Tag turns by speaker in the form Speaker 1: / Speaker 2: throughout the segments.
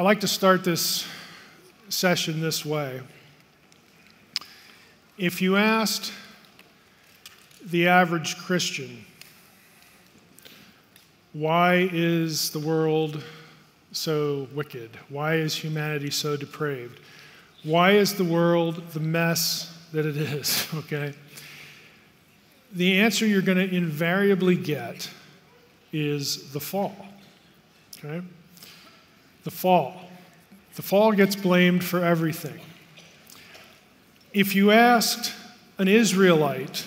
Speaker 1: I like to start this session this way. If you asked the average Christian, why is the world so wicked? Why is humanity so depraved? Why is the world the mess that it is? Okay? The answer you're going to invariably get is the fall. Okay? The fall. The fall gets blamed for everything. If you asked an Israelite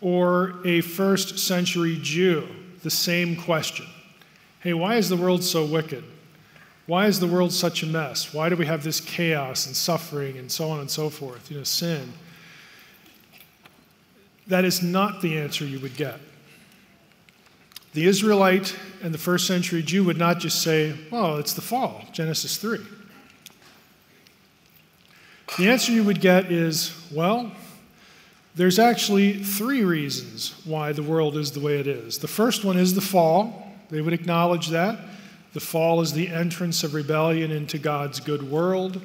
Speaker 1: or a first century Jew the same question hey, why is the world so wicked? Why is the world such a mess? Why do we have this chaos and suffering and so on and so forth? You know, sin. That is not the answer you would get. The Israelite and the first century Jew would not just say, well, it's the fall, Genesis 3. The answer you would get is, well, there's actually three reasons why the world is the way it is. The first one is the fall. They would acknowledge that. The fall is the entrance of rebellion into God's good world,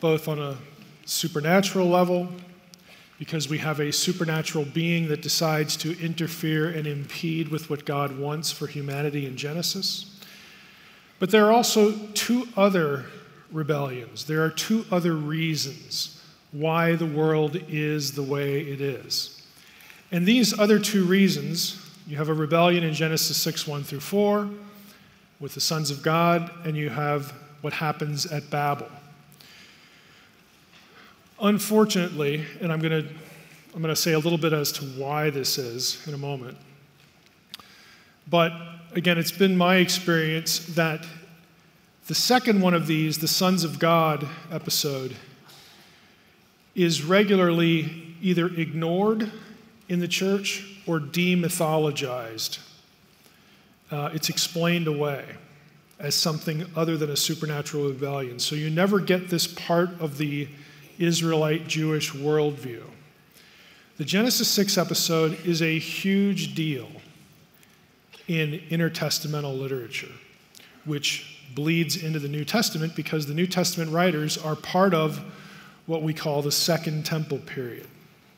Speaker 1: both on a supernatural level because we have a supernatural being that decides to interfere and impede with what God wants for humanity in Genesis. But there are also two other rebellions. There are two other reasons why the world is the way it is. And these other two reasons you have a rebellion in Genesis 6 1 through 4 with the sons of God, and you have what happens at Babel. Unfortunately, and I'm going to I'm going to say a little bit as to why this is in a moment. But again, it's been my experience that the second one of these, the Sons of God episode, is regularly either ignored in the church or demythologized. Uh, it's explained away as something other than a supernatural rebellion. So you never get this part of the Israelite Jewish worldview. The Genesis 6 episode is a huge deal in intertestamental literature, which bleeds into the New Testament because the New Testament writers are part of what we call the Second Temple period.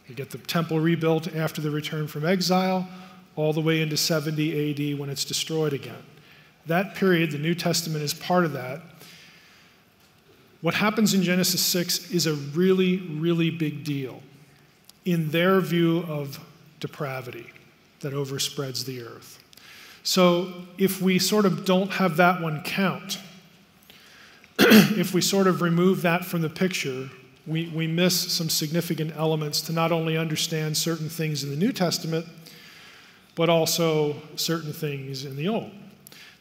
Speaker 1: You get the temple rebuilt after the return from exile, all the way into 70 AD when it's destroyed again. That period, the New Testament is part of that. What happens in Genesis 6 is a really, really big deal in their view of depravity that overspreads the earth. So if we sort of don't have that one count, if we sort of remove that from the picture, we, we miss some significant elements to not only understand certain things in the New Testament, but also certain things in the Old.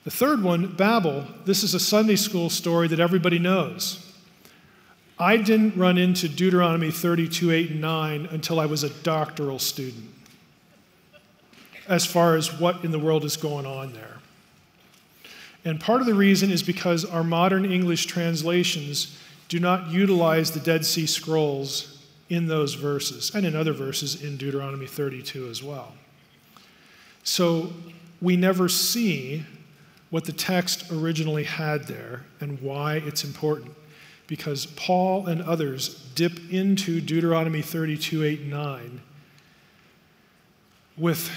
Speaker 1: The third one, Babel, this is a Sunday school story that everybody knows. I didn't run into Deuteronomy 32, 8, and 9 until I was a doctoral student, as far as what in the world is going on there. And part of the reason is because our modern English translations do not utilize the Dead Sea Scrolls in those verses, and in other verses in Deuteronomy 32 as well. So we never see what the text originally had there and why it's important because Paul and others dip into Deuteronomy 32 8 9 with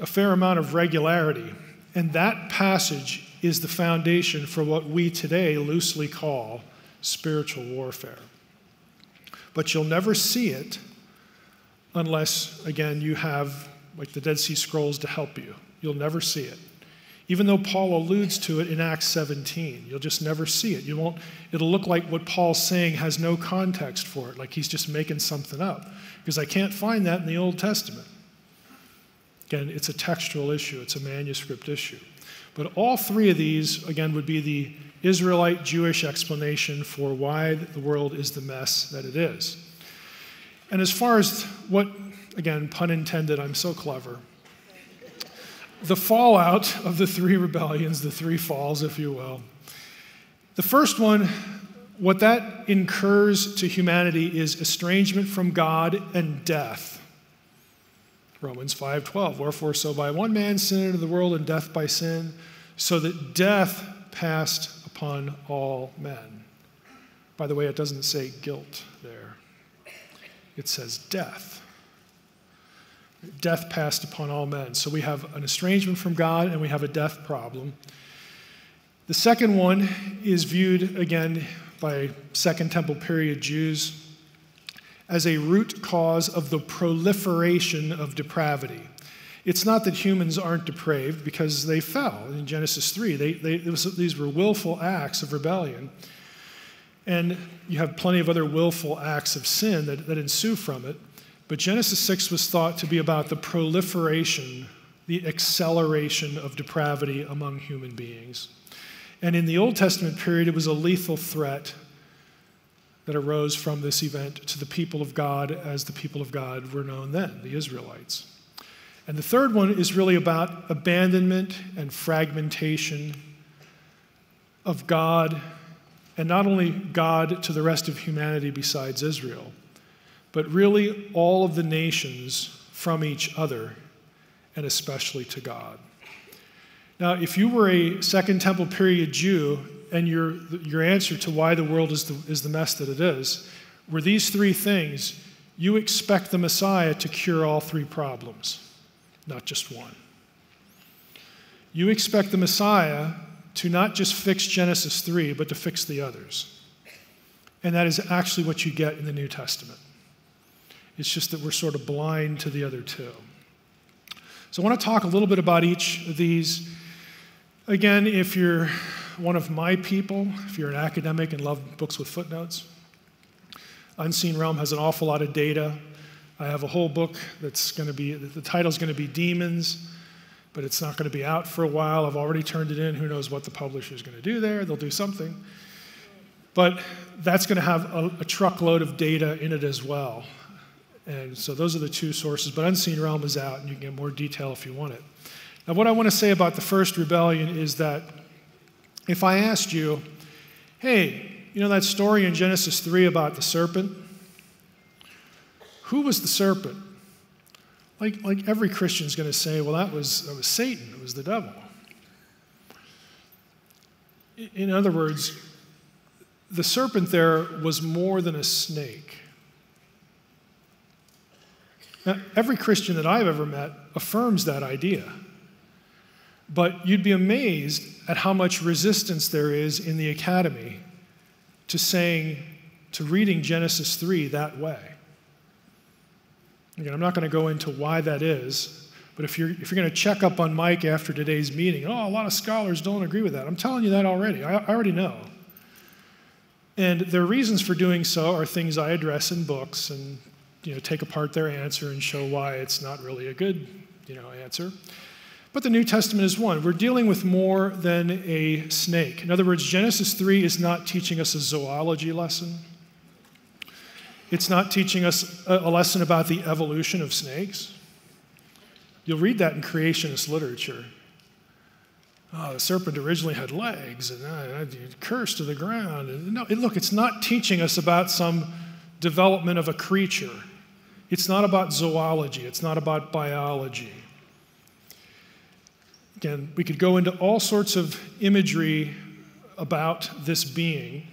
Speaker 1: a fair amount of regularity. And that passage is the foundation for what we today loosely call spiritual warfare. But you'll never see it unless, again, you have like the Dead Sea Scrolls to help you. You'll never see it even though Paul alludes to it in Acts 17. You'll just never see it. You won't, it'll look like what Paul's saying has no context for it, like he's just making something up, because I can't find that in the Old Testament. Again, it's a textual issue, it's a manuscript issue. But all three of these, again, would be the Israelite Jewish explanation for why the world is the mess that it is. And as far as what, again, pun intended, I'm so clever the fallout of the three rebellions, the three falls, if you will. The first one, what that incurs to humanity is estrangement from God and death. Romans 5:12 Wherefore so by one man sin into the world and death by sin so that death passed upon upon all men. By the way, it doesn't say guilt there, it says death. Death passed upon all men. So we have an estrangement from God and we have a death problem. The second one is viewed again by Second Temple period Jews as a root cause of the proliferation of depravity. It's not that humans aren't depraved because they fell in Genesis 3. They, they, was, these were willful acts of rebellion. And you have plenty of other willful acts of sin that, that ensue from it. But Genesis 6 was thought to be about the proliferation, the acceleration of depravity among human beings. And in the Old Testament period, it was a lethal threat that arose from this event to the people of God as the people of God were known then, the Israelites. And the third one is really about abandonment and fragmentation of God, and not only God to the rest of humanity besides Israel, but really all of the nations from each other, and especially to God. Now, if you were a Second Temple period Jew and your, your answer to why the world is the, is the mess that it is were these three things, you expect the Messiah to cure all three problems not just one. You expect the Messiah to not just fix Genesis 3, but to fix the others. And that is actually what you get in the New Testament. It's just that we're sort of blind to the other two. So I want to talk a little bit about each of these. Again, if you're one of my people, if you're an academic and love books with footnotes, Unseen Realm has an awful lot of data I have a whole book that's going to be, the title's going to be Demons, but it's not going to be out for a while. I've already turned it in. Who knows what the publisher's going to do there? They'll do something. But that's going to have a, a truckload of data in it as well. And so those are the two sources. But Unseen Realm is out, and you can get more detail if you want it. Now, what I want to say about the first rebellion is that if I asked you, hey, you know that story in Genesis 3 about the serpent? Who was the serpent? Like, like every Christian is going to say, well, that was, that was Satan, it was the devil. In other words, the serpent there was more than a snake. Now, every Christian that I've ever met affirms that idea. But you'd be amazed at how much resistance there is in the academy to saying, to reading Genesis 3 that way. Again, I'm not going to go into why that is, but if you're, if you're going to check up on Mike after today's meeting, oh, a lot of scholars don't agree with that. I'm telling you that already. I, I already know. And their reasons for doing so are things I address in books and you know, take apart their answer and show why it's not really a good you know, answer. But the New Testament is one. We're dealing with more than a snake. In other words, Genesis 3 is not teaching us a zoology lesson. It's not teaching us a lesson about the evolution of snakes. You'll read that in creationist literature. Oh, the serpent originally had legs and uh, cursed to the ground. No, look, it's not teaching us about some development of a creature. It's not about zoology, it's not about biology. Again, we could go into all sorts of imagery about this being.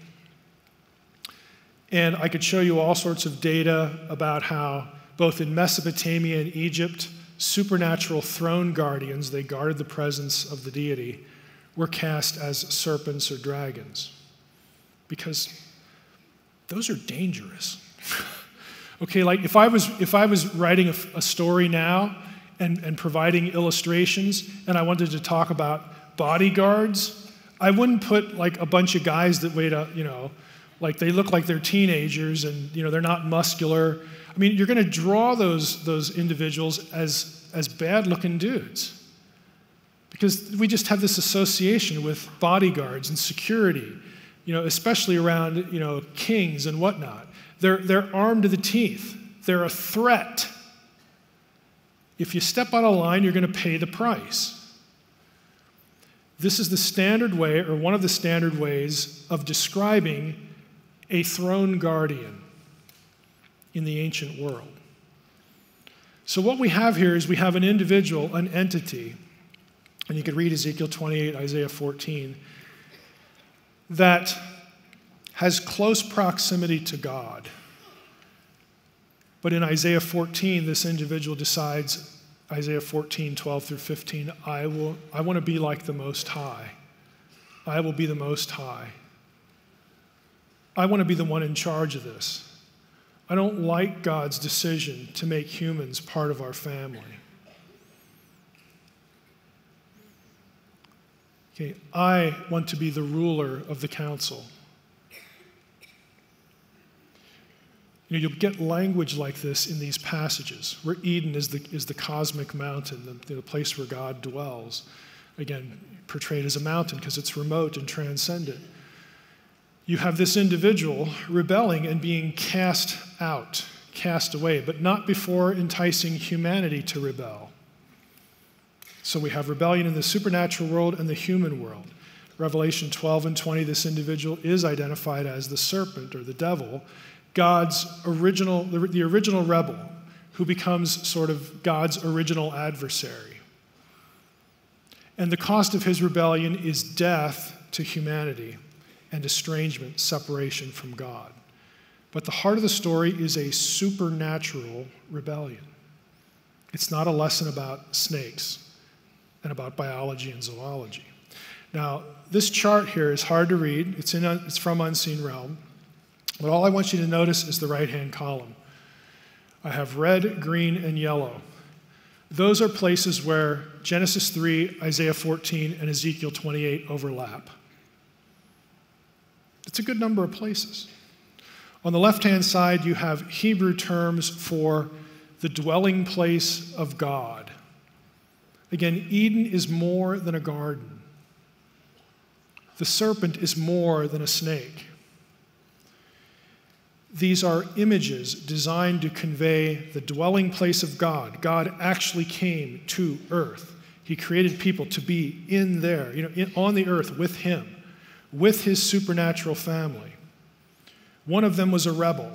Speaker 1: And I could show you all sorts of data about how, both in Mesopotamia and Egypt, supernatural throne guardians, they guarded the presence of the deity, were cast as serpents or dragons. Because those are dangerous. okay, like if I was, if I was writing a, a story now and, and providing illustrations and I wanted to talk about bodyguards, I wouldn't put like a bunch of guys that weighed, a, you know, like they look like they're teenagers and you know they're not muscular. I mean you're going to draw those those individuals as as bad looking dudes because we just have this association with bodyguards and security you know especially around you know kings and whatnot they're they're armed to the teeth. They're a threat. If you step out of line you're going to pay the price. This is the standard way or one of the standard ways of describing a throne guardian in the ancient world. So, what we have here is we have an individual, an entity, and you could read Ezekiel 28, Isaiah 14, that has close proximity to God. But in Isaiah 14, this individual decides, Isaiah 14, 12 through 15, I, will, I want to be like the Most High. I will be the Most High. I want to be the one in charge of this. I don't like God's decision to make humans part of our family. Okay, I want to be the ruler of the council. You know, you'll get language like this in these passages, where Eden is the, is the cosmic mountain, the, the place where God dwells. Again, portrayed as a mountain because it's remote and transcendent. You have this individual rebelling and being cast out, cast away, but not before enticing humanity to rebel. So we have rebellion in the supernatural world and the human world. Revelation 12 and 20, this individual is identified as the serpent or the devil, God's original, the, original rebel who becomes sort of God's original adversary. And the cost of his rebellion is death to humanity and estrangement, separation from God. But the heart of the story is a supernatural rebellion. It's not a lesson about snakes and about biology and zoology. Now, this chart here is hard to read. It's, in, it's from Unseen Realm. But all I want you to notice is the right hand column. I have red, green, and yellow. Those are places where Genesis 3, Isaiah 14, and Ezekiel 28 overlap. It's a good number of places. On the left hand side, you have Hebrew terms for the dwelling place of God. Again, Eden is more than a garden, the serpent is more than a snake. These are images designed to convey the dwelling place of God. God actually came to earth. He created people to be in there, you know, in, on the earth with Him, with His supernatural family. One of them was a rebel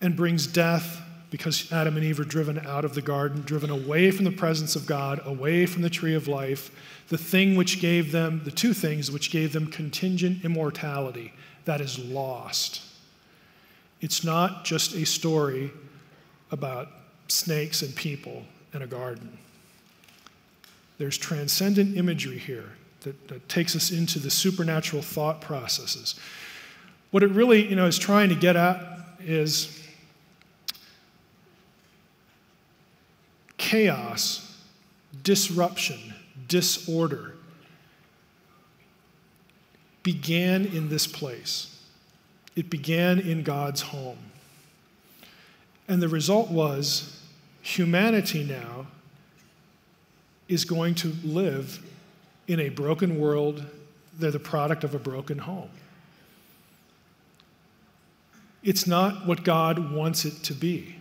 Speaker 1: and brings death because Adam and Eve are driven out of the garden, driven away from the presence of God, away from the tree of life, the thing which gave them, the two things which gave them contingent immortality, that is lost. It's not just a story about snakes and people in a garden. There's transcendent imagery here that, that, takes us into the supernatural thought processes. What it really you know, is trying to get at is chaos, disruption, disorder began in this place. It began in God's home. And the result was humanity now is going to live in a broken world. They're the product of a broken home. It's not what God wants it to be.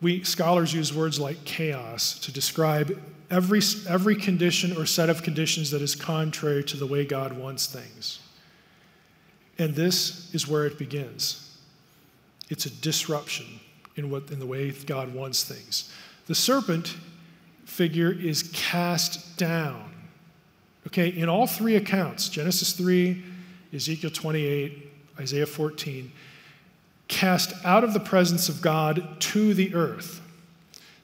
Speaker 1: We scholars use words like chaos to describe every, every condition or set of conditions that is contrary to the way God wants things. And this is where it begins. It's a disruption in, what, in the way God wants things. The serpent figure is cast down. Okay, in all three accounts Genesis 3, Ezekiel 28, Isaiah 14 cast out of the presence of God to the earth.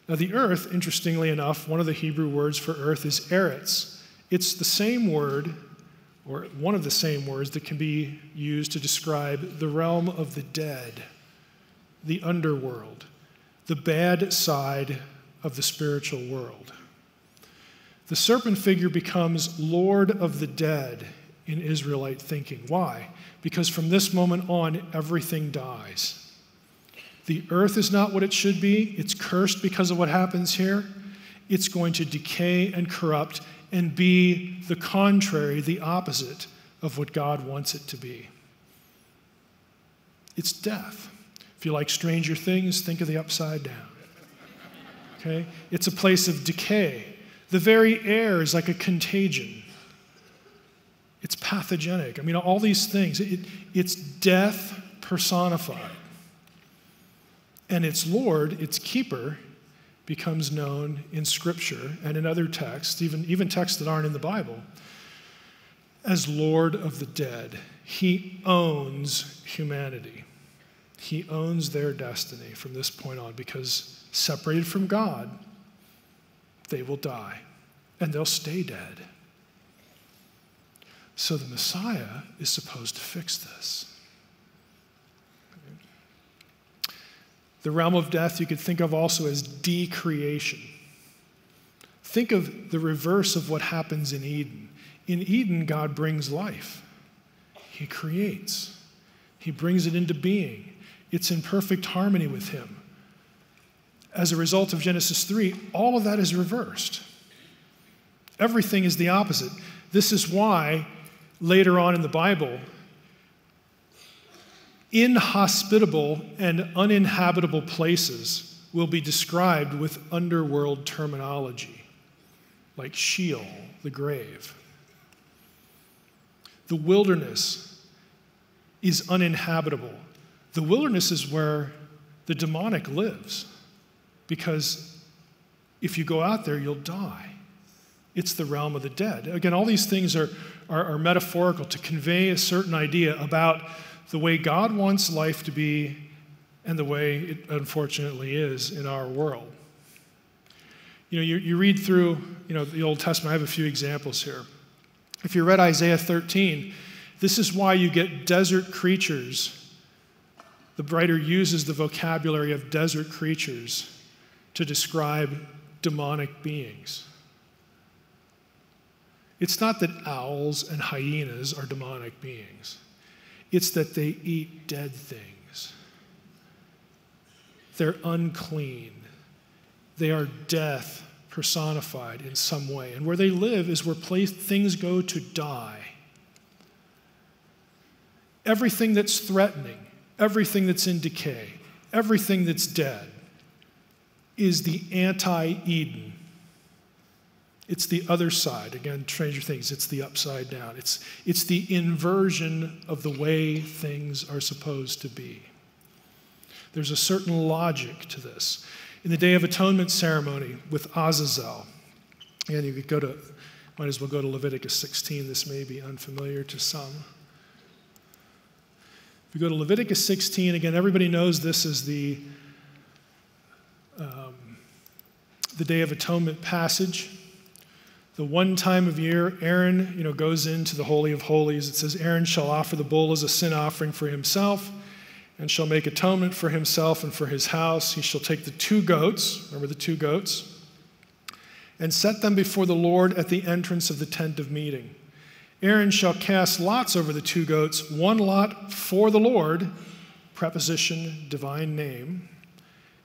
Speaker 1: Now, the earth, interestingly enough, one of the Hebrew words for earth is eretz. It's the same word or one of the same words that can be used to describe the realm of the dead, the underworld, the bad side of the spiritual world. The serpent figure becomes Lord of the dead in Israelite thinking. Why? Because from this moment on, everything dies. The earth is not what it should be, it's cursed because of what happens here. It's going to decay and corrupt and be the contrary, the opposite of what God wants it to be. It's death. If you like Stranger Things, think of the upside down. Okay? It's a place of decay. The very air is like a contagion. It's pathogenic. I mean, all these things. It, it's death personified. And its Lord, its keeper, becomes known in Scripture and in other texts, even, even texts that aren't in the Bible, as Lord of the dead. He owns humanity. He owns their destiny from this point on because separated from God, they will die and they'll stay dead. So the Messiah is supposed to fix this. The realm of death you could think of also as decreation. Think of the reverse of what happens in Eden. In Eden, God brings life, He creates, He brings it into being. It's in perfect harmony with Him. As a result of Genesis 3, all of that is reversed. Everything is the opposite. This is why later on in the Bible, inhospitable and uninhabitable places will be described with underworld terminology, like Sheol, the grave. The wilderness is uninhabitable. The wilderness is where the demonic lives, because if you go out there, you'll die. It's the realm of the dead. Again, all these things are, are, are metaphorical to convey a certain idea about the way God wants life to be and the way it unfortunately is in our world. You know, you, you read through, you know, the Old Testament, I have a few examples here. If you read Isaiah 13, this is why you get desert creatures. The writer uses the vocabulary of desert creatures to describe demonic beings. It's not that owls and hyenas are demonic beings. It's that they eat dead things. They're unclean. They are death personified in some way. And where they live is where place, things go to die. Everything that's threatening, everything that's in decay, everything that's dead is the anti Eden it's the other side. Again, Stranger Things, it's the upside down. It's, it's the inversion of the way things are supposed to be. There's a certain logic to this. In the Day of Atonement ceremony with Azazel, and you could go to, might as well go to Leviticus 16. This may be unfamiliar to some. If you go to Leviticus 16, again, everybody knows this is the, um, the Day of Atonement passage the one time of year Aaron, you know, goes into the holy of holies. It says Aaron shall offer the bull as a sin offering for himself and shall make atonement for himself and for his house. He shall take the two goats, remember the two goats, and set them before the Lord at the entrance of the tent of meeting. Aaron shall cast lots over the two goats, one lot for the Lord, preposition, divine name,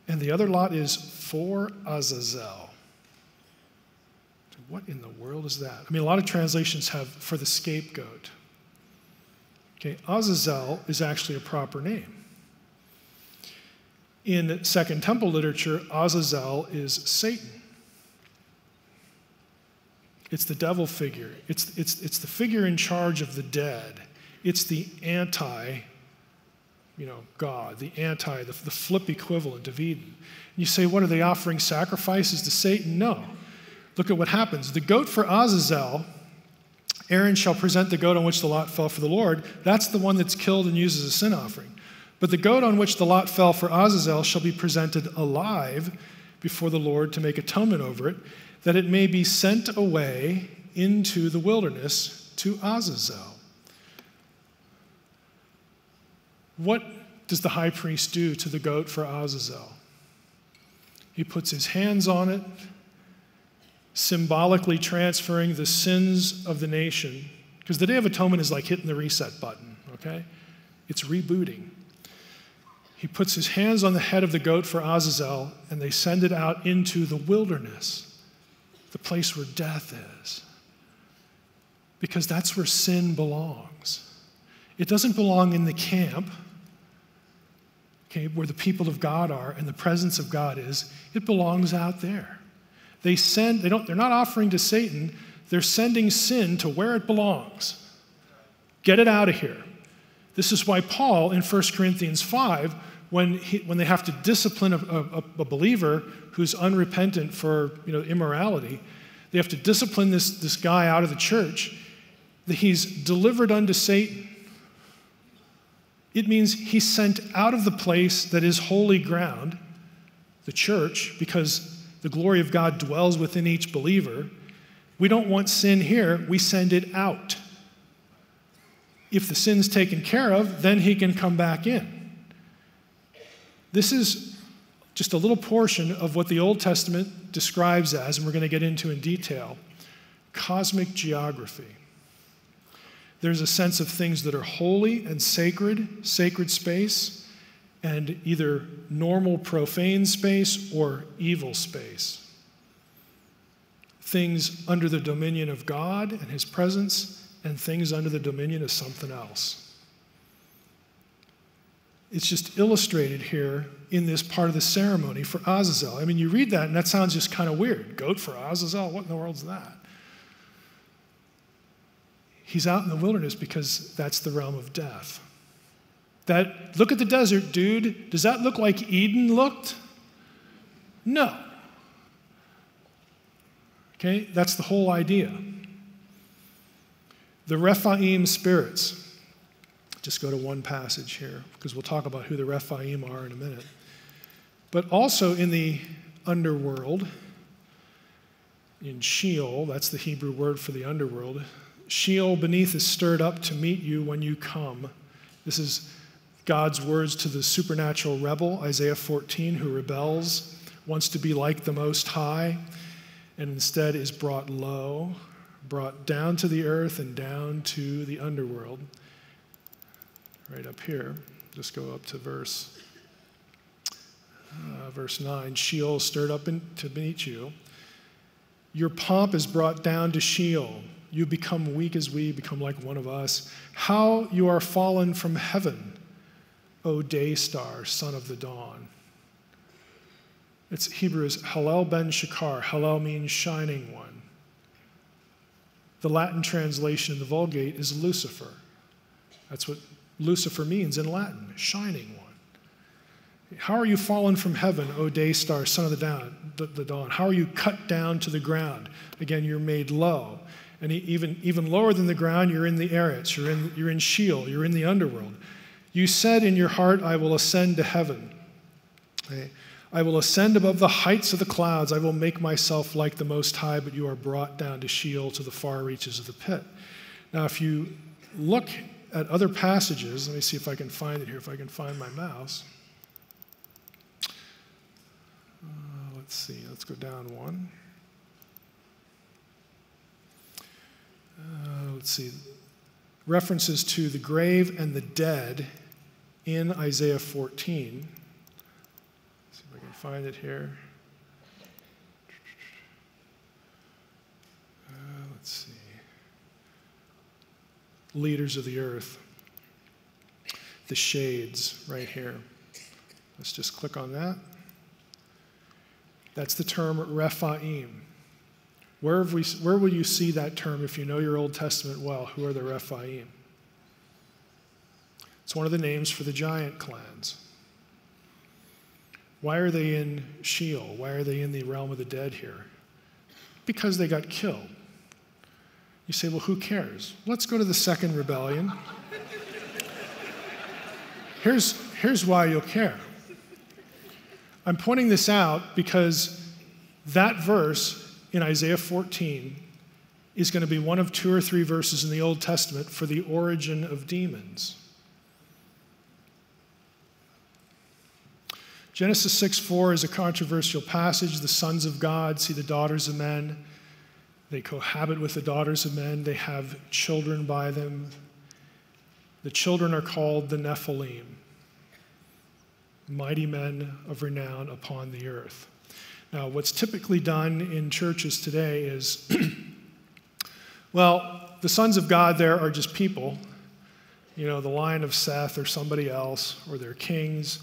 Speaker 1: and the other lot is for Azazel. What in the world is that? I mean, a lot of translations have for the scapegoat. Okay, Azazel is actually a proper name. In Second Temple literature, Azazel is Satan. It's the devil figure. It's, it's, it's the figure in charge of the dead. It's the anti, you know, God, the anti, the, the flip equivalent of Eden. You say, what are they offering sacrifices to Satan? No. Look at what happens. The goat for Azazel, Aaron shall present the goat on which the lot fell for the Lord. That's the one that's killed and used as a sin offering. But the goat on which the lot fell for Azazel shall be presented alive before the Lord to make atonement over it, that it may be sent away into the wilderness to Azazel. What does the high priest do to the goat for Azazel? He puts his hands on it symbolically transferring the sins of the nation. Because the Day of Atonement is like hitting the reset button, okay? It's rebooting. He puts his hands on the head of the goat for Azazel, and they send it out into the wilderness, the place where death is. Because that's where sin belongs. It doesn't belong in the camp, okay, where the people of God are and the presence of God is. It belongs out there. They send, they don't, they're not offering to Satan, they're sending sin to where it belongs. Get it out of here. This is why Paul in 1 Corinthians 5, when, he, when they have to discipline a, a, a believer who's unrepentant for you know, immorality, they have to discipline this, this guy out of the church. that he's delivered unto Satan. It means he's sent out of the place that is holy ground, the church, because the glory of God dwells within each believer. We don't want sin here, we send it out. If the sin's taken care of, then he can come back in. This is just a little portion of what the Old Testament describes as, and we're going to get into in detail cosmic geography. There's a sense of things that are holy and sacred, sacred space, and either normal profane space or evil space. Things under the dominion of God and His presence, and things under the dominion of something else. It's just illustrated here in this part of the ceremony for Azazel. I mean, you read that and that sounds just kind of weird. Goat for Azazel? What in the world's that? He's out in the wilderness because that's the realm of death. That look at the desert, dude. Does that look like Eden looked? No. Okay, that's the whole idea. The Rephaim spirits. Just go to one passage here because we'll talk about who the Rephaim are in a minute. But also in the underworld, in Sheol, that's the Hebrew word for the underworld, Sheol beneath is stirred up to meet you when you come. This is God's words to the supernatural rebel, Isaiah 14, who rebels, wants to be like the Most High, and instead is brought low, brought down to the earth and down to the underworld. Right up here, just go up to verse uh, verse 9 Sheol stirred up in, to meet you. Your pomp is brought down to Sheol. You become weak as we, become like one of us. How you are fallen from heaven, O day star, son of the dawn. It's Hebrew is Hallel ben Shakar. Hallel means shining one. The Latin translation in the Vulgate is Lucifer. That's what Lucifer means in Latin, shining one. How are you fallen from heaven, O day star, son of the dawn, the, the dawn? How are you cut down to the ground? Again, you're made low. And even, even lower than the ground, you're in the Eretz, you're in, you're in Sheol, you're in the underworld. You said in your heart, I will ascend to heaven. I will ascend above the heights of the clouds. I will make myself like the Most High, but you are brought down to Sheol, to the far reaches of the pit. Now, if you look at other passages, let me see if I can find it here, if I can find my mouse. Uh, let's see, let's go down one. Uh, let's see, references to the grave and the dead in Isaiah 14. Let's see if I can find it here. Uh, let's see. Leaders of the earth. The shades right here. Let's just click on that. That's the term Rephaim. Where, we, where will you see that term if you know your Old Testament well? Who are the Rephaim? It's one of the names for the giant clans. Why are they in Sheol? Why are they in the realm of the dead here? Because they got killed. You say, well, who cares? Let's go to the second rebellion. Here's, here's why you'll care. I'm pointing this out because that verse in Isaiah 14 is going to be one of two or three verses in the Old Testament for the origin of demons. Genesis 6 4 is a controversial passage. The sons of God see the daughters of men. They cohabit with the daughters of men. They have children by them. The children are called the Nephilim, mighty men of renown upon the earth. Now, what's typically done in churches today is well, the sons of God there are just people, you know, the line of Seth or somebody else, or they're kings,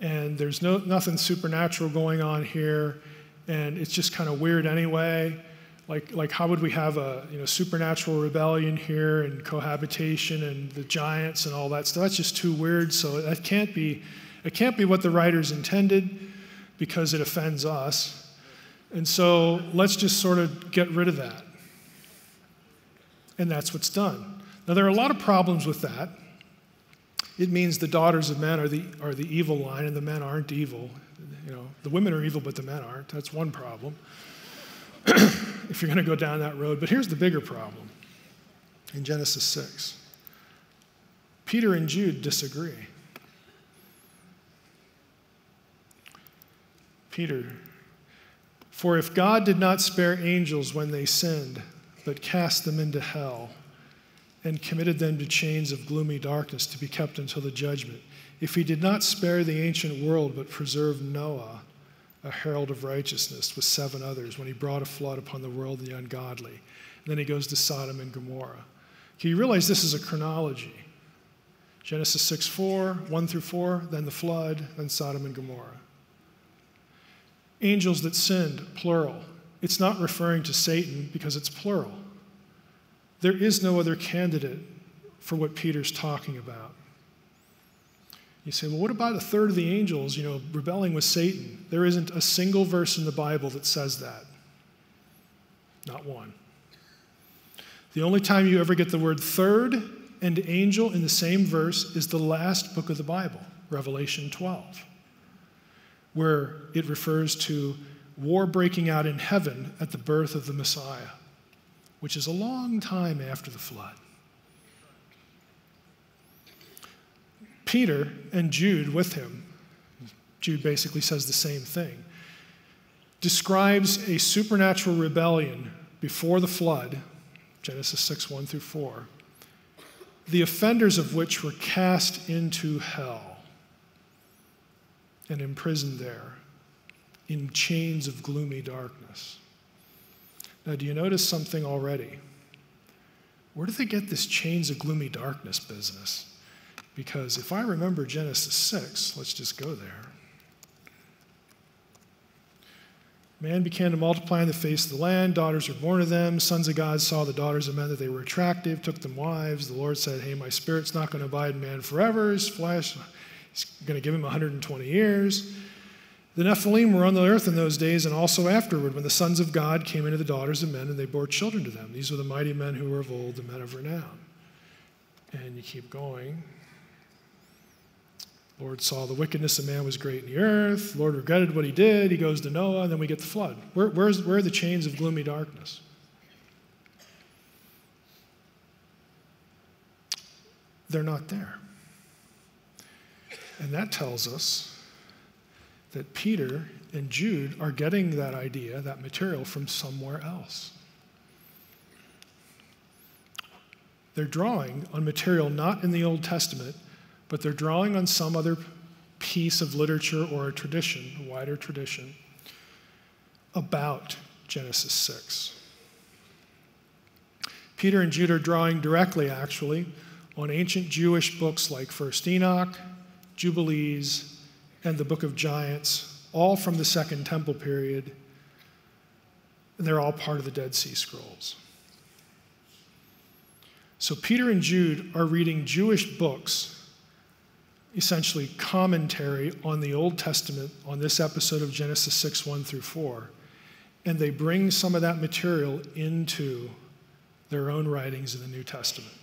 Speaker 1: and there's no, nothing supernatural going on here, and it's just kind of weird anyway. Like, like how would we have a you know, supernatural rebellion here and cohabitation and the giants and all that stuff? That's just too weird. So that can't be, it can't be what the writers intended because it offends us. And so let's just sort of get rid of that. And that's what's done. Now, there are a lot of problems with that. It means the daughters of men are the, are the evil line, and the men aren't evil. You know, the women are evil, but the men aren't. That's one problem. if you're going to go down that road. But here's the bigger problem in Genesis 6 Peter and Jude disagree. Peter, for if God did not spare angels when they sinned, but cast them into hell, and committed them to chains of gloomy darkness to be kept until the judgment, if he did not spare the ancient world, but preserved Noah, a herald of righteousness, with seven others, when he brought a flood upon the world of the ungodly. And then he goes to Sodom and Gomorrah. Can you realize this is a chronology? Genesis 6 4, 1 through 4, then the flood, then Sodom and Gomorrah angels that sinned, plural. It's not referring to Satan because it's plural. There is no other candidate for what Peter's talking about. You say, well, what about a third of the angels, you know, rebelling with Satan? There isn't a single verse in the Bible that says that. Not one. The only time you ever get the word third and angel in the same verse is the last book of the Bible, Revelation 12 where it refers to war breaking out in heaven at the birth of the Messiah, which is a long time after the flood. Peter and Jude with him, Jude basically says the same thing, describes a supernatural rebellion before the flood, Genesis 6 1 through 4, the offenders of which were cast into hell and imprisoned there in chains of gloomy darkness. Now, do you notice something already? Where do they get this chains of gloomy darkness business? Because if I remember Genesis 6, let's just go there. Man began to multiply on the face of the land. Daughters were born to them. Sons of God saw the daughters of men that they were attractive, took them wives. The Lord said, Hey, my spirit's not going to abide in man forever. His flesh He's going to give him 120 years. The Nephilim were on the earth in those days and also afterward when the sons of God came into the daughters of men and they bore children to them. These were the mighty men who were of old, the men of renown. And you keep going. Lord saw the wickedness of man was great in the earth. Lord regretted what he did. He goes to Noah, and then we get the flood. Where, where are the chains of gloomy darkness? They're not there. And that tells us that Peter and Jude are getting that idea, that material, from somewhere else. They're drawing on material not in the Old Testament, but they're drawing on some other piece of literature or a tradition, a wider tradition, about Genesis 6. Peter and Jude are drawing directly, actually, on ancient Jewish books like First Enoch, Jubilees, and the Book of Giants, all from the Second Temple period. And they're all part of the Dead Sea Scrolls. So Peter and Jude are reading Jewish books, essentially commentary on the Old Testament on this episode of Genesis 6 1 through 4. And they bring some of that material into their own writings in the New Testament.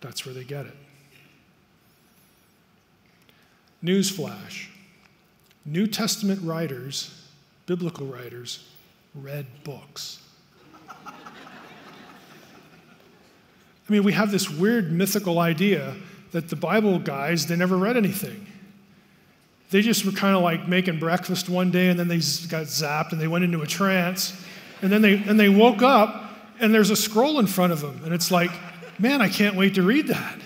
Speaker 1: That's where they get it. Newsflash New Testament writers, biblical writers, read books. I mean, we have this weird mythical idea that the Bible guys, they never read anything. They just were kind of like making breakfast one day and then they got zapped and they went into a trance. And then they, and they woke up and there's a scroll in front of them. And it's like, man, I can't wait to read that.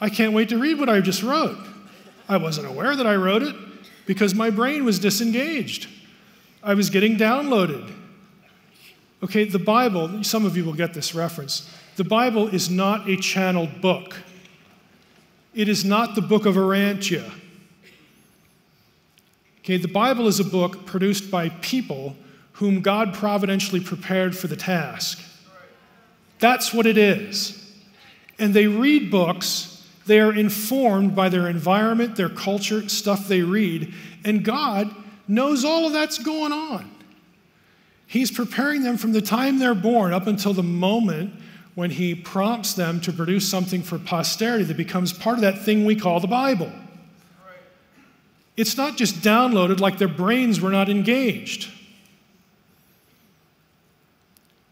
Speaker 1: I can't wait to read what I just wrote. I wasn't aware that I wrote it because my brain was disengaged. I was getting downloaded. Okay, the Bible, some of you will get this reference. The Bible is not a channeled book. It is not the book of Urantia. Okay, the Bible is a book produced by people whom God providentially prepared for the task. That's what it is. And they read books they are informed by their environment, their culture, stuff they read, and God knows all of that's going on. He's preparing them from the time they're born up until the moment when He prompts them to produce something for posterity that becomes part of that thing we call the Bible. It's not just downloaded like their brains were not engaged.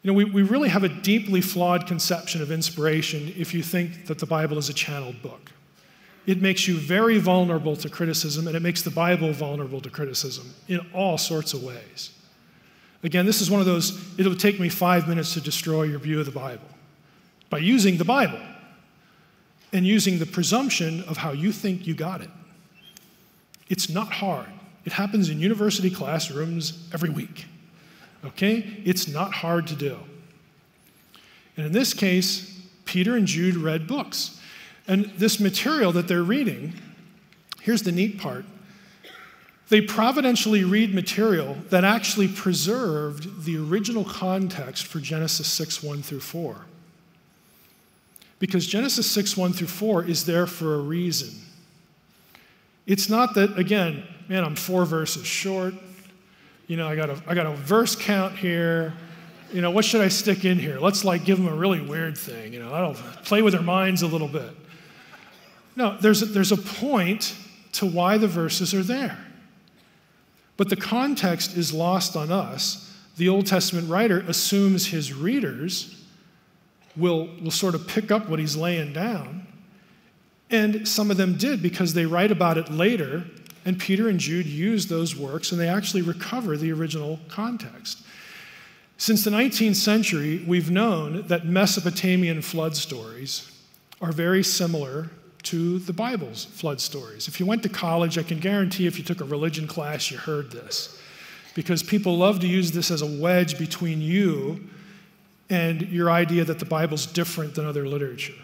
Speaker 1: You know, we, we really have a deeply flawed conception of inspiration if you think that the Bible is a channeled book. It makes you very vulnerable to criticism, and it makes the Bible vulnerable to criticism in all sorts of ways. Again, this is one of those, it'll take me five minutes to destroy your view of the Bible by using the Bible and using the presumption of how you think you got it. It's not hard. It happens in university classrooms every week. Okay? It's not hard to do. And in this case, Peter and Jude read books. And this material that they're reading, here's the neat part they providentially read material that actually preserved the original context for Genesis 6 1 through 4. Because Genesis 6 1 through 4 is there for a reason. It's not that, again, man, I'm four verses short. You know, I got a, I got a verse count here. You know, what should I stick in here? Let's like give them a really weird thing. You know, don't play with their minds a little bit. No, there's a, there's a point to why the verses are there. But the context is lost on us. The Old Testament writer assumes his readers will, will sort of pick up what he's laying down. And some of them did because they write about it later, and Peter and Jude use those works and they actually recover the original context. Since the 19th century, we've known that Mesopotamian flood stories are very similar to the Bible's flood stories. If you went to college, I can guarantee if you took a religion class, you heard this. Because people love to use this as a wedge between you and your idea that the Bible's different than other literature.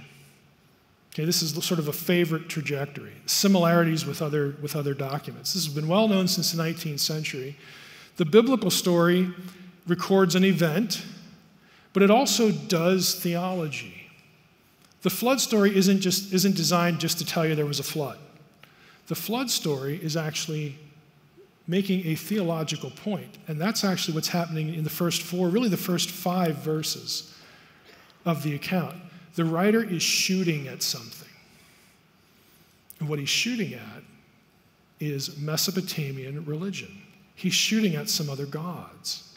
Speaker 1: Okay, this is sort of a favorite trajectory. Similarities with other, with other documents. This has been well known since the 19th century. The biblical story records an event, but it also does theology. The flood story isn't, just, isn't designed just to tell you there was a flood. The flood story is actually making a theological point, and that's actually what's happening in the first four, really the first five verses of the account. The writer is shooting at something. And what he's shooting at is Mesopotamian religion. He's shooting at some other gods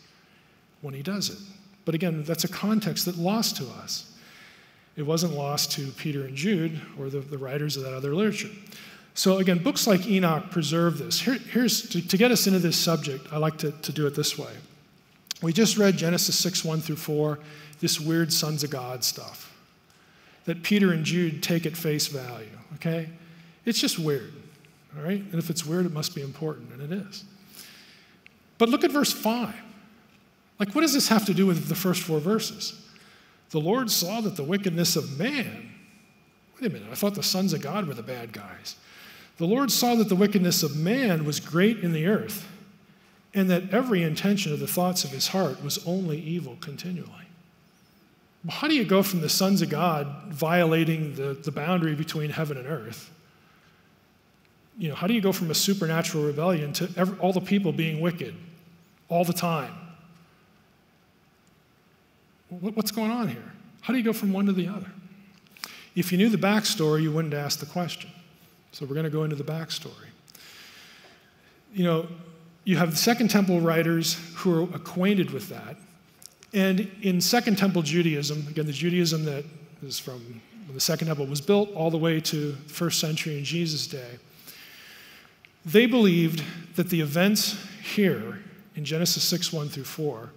Speaker 1: when he does it. But again, that's a context that lost to us. It wasn't lost to Peter and Jude or the, the writers of that other literature. So, again, books like Enoch preserve this. Here, here's to, to, get us into this subject, I like to, to do it this way. We just read Genesis 6 1 through 4, this weird sons of God stuff that Peter and Jude take at face value, okay? It's just weird, all right? And if it's weird, it must be important, and it is. But look at verse 5. Like, what does this have to do with the first four verses? The Lord saw that the wickedness of man, wait a minute, I thought the sons of God were the bad guys. The Lord saw that the wickedness of man was great in the earth, and that every intention of the thoughts of his heart was only evil continually. How do you go from the sons of God violating the, the boundary between heaven and earth? You know, how do you go from a supernatural rebellion to every, all the people being wicked all the time? What's going on here? How do you go from one to the other? If you knew the backstory, you wouldn't ask the question. So we're going to go into the backstory. You know, you have the Second Temple writers who are acquainted with that. And in Second Temple Judaism, again, the Judaism that is from when the Second Temple was built all the way to the first century in Jesus' day, they believed that the events here in Genesis 6 1 through 4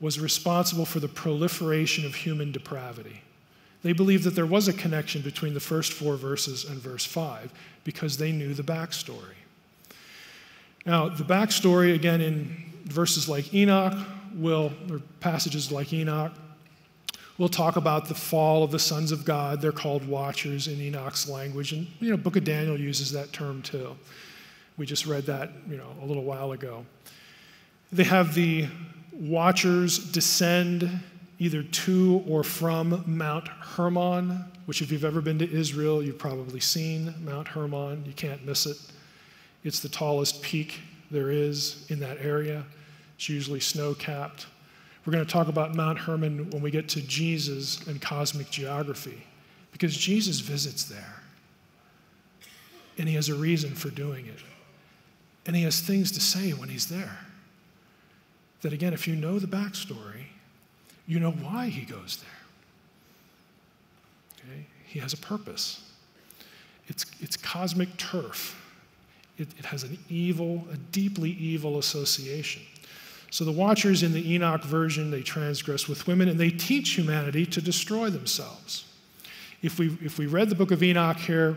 Speaker 1: was responsible for the proliferation of human depravity. They believed that there was a connection between the first four verses and verse 5 because they knew the backstory. Now, the backstory, again, in verses like Enoch, will, or passages like Enoch, we'll talk about the fall of the sons of God. They're called watchers in Enoch's language. And, you know, Book of Daniel uses that term too. We just read that, you know, a little while ago. They have the watchers descend either to or from Mount Hermon, which, if you've ever been to Israel, you've probably seen Mount Hermon. You can't miss it. It's the tallest peak there is in that area. It's usually snow capped. We're going to talk about Mount Hermon when we get to Jesus and cosmic geography, because Jesus visits there. And he has a reason for doing it. And he has things to say when he's there. That again, if you know the backstory, you know why he goes there. Okay? He has a purpose. It's, it's cosmic turf. It, it has an evil, a deeply evil association. So the watchers in the Enoch version, they transgress with women and they teach humanity to destroy themselves. If we, if we read the book of Enoch here,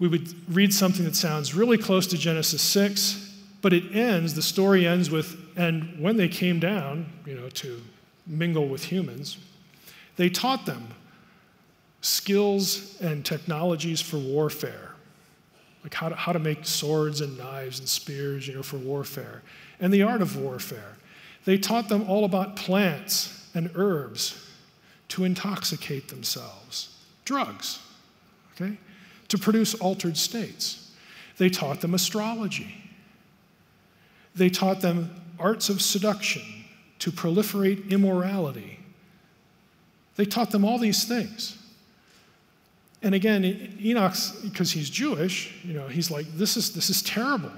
Speaker 1: we would read something that sounds really close to Genesis 6, but it ends, the story ends with, and when they came down, you know, to mingle with humans, they taught them skills and technologies for warfare, like how to, how to make swords and knives and spears, you know, for warfare, and the art of warfare. They taught them all about plants and herbs to intoxicate themselves, drugs, okay, to produce altered states. They taught them astrology. They taught them arts of seduction to proliferate immorality. They taught them all these things. And again, Enoch's, because he's Jewish, you know, he's like, this is, this is terrible.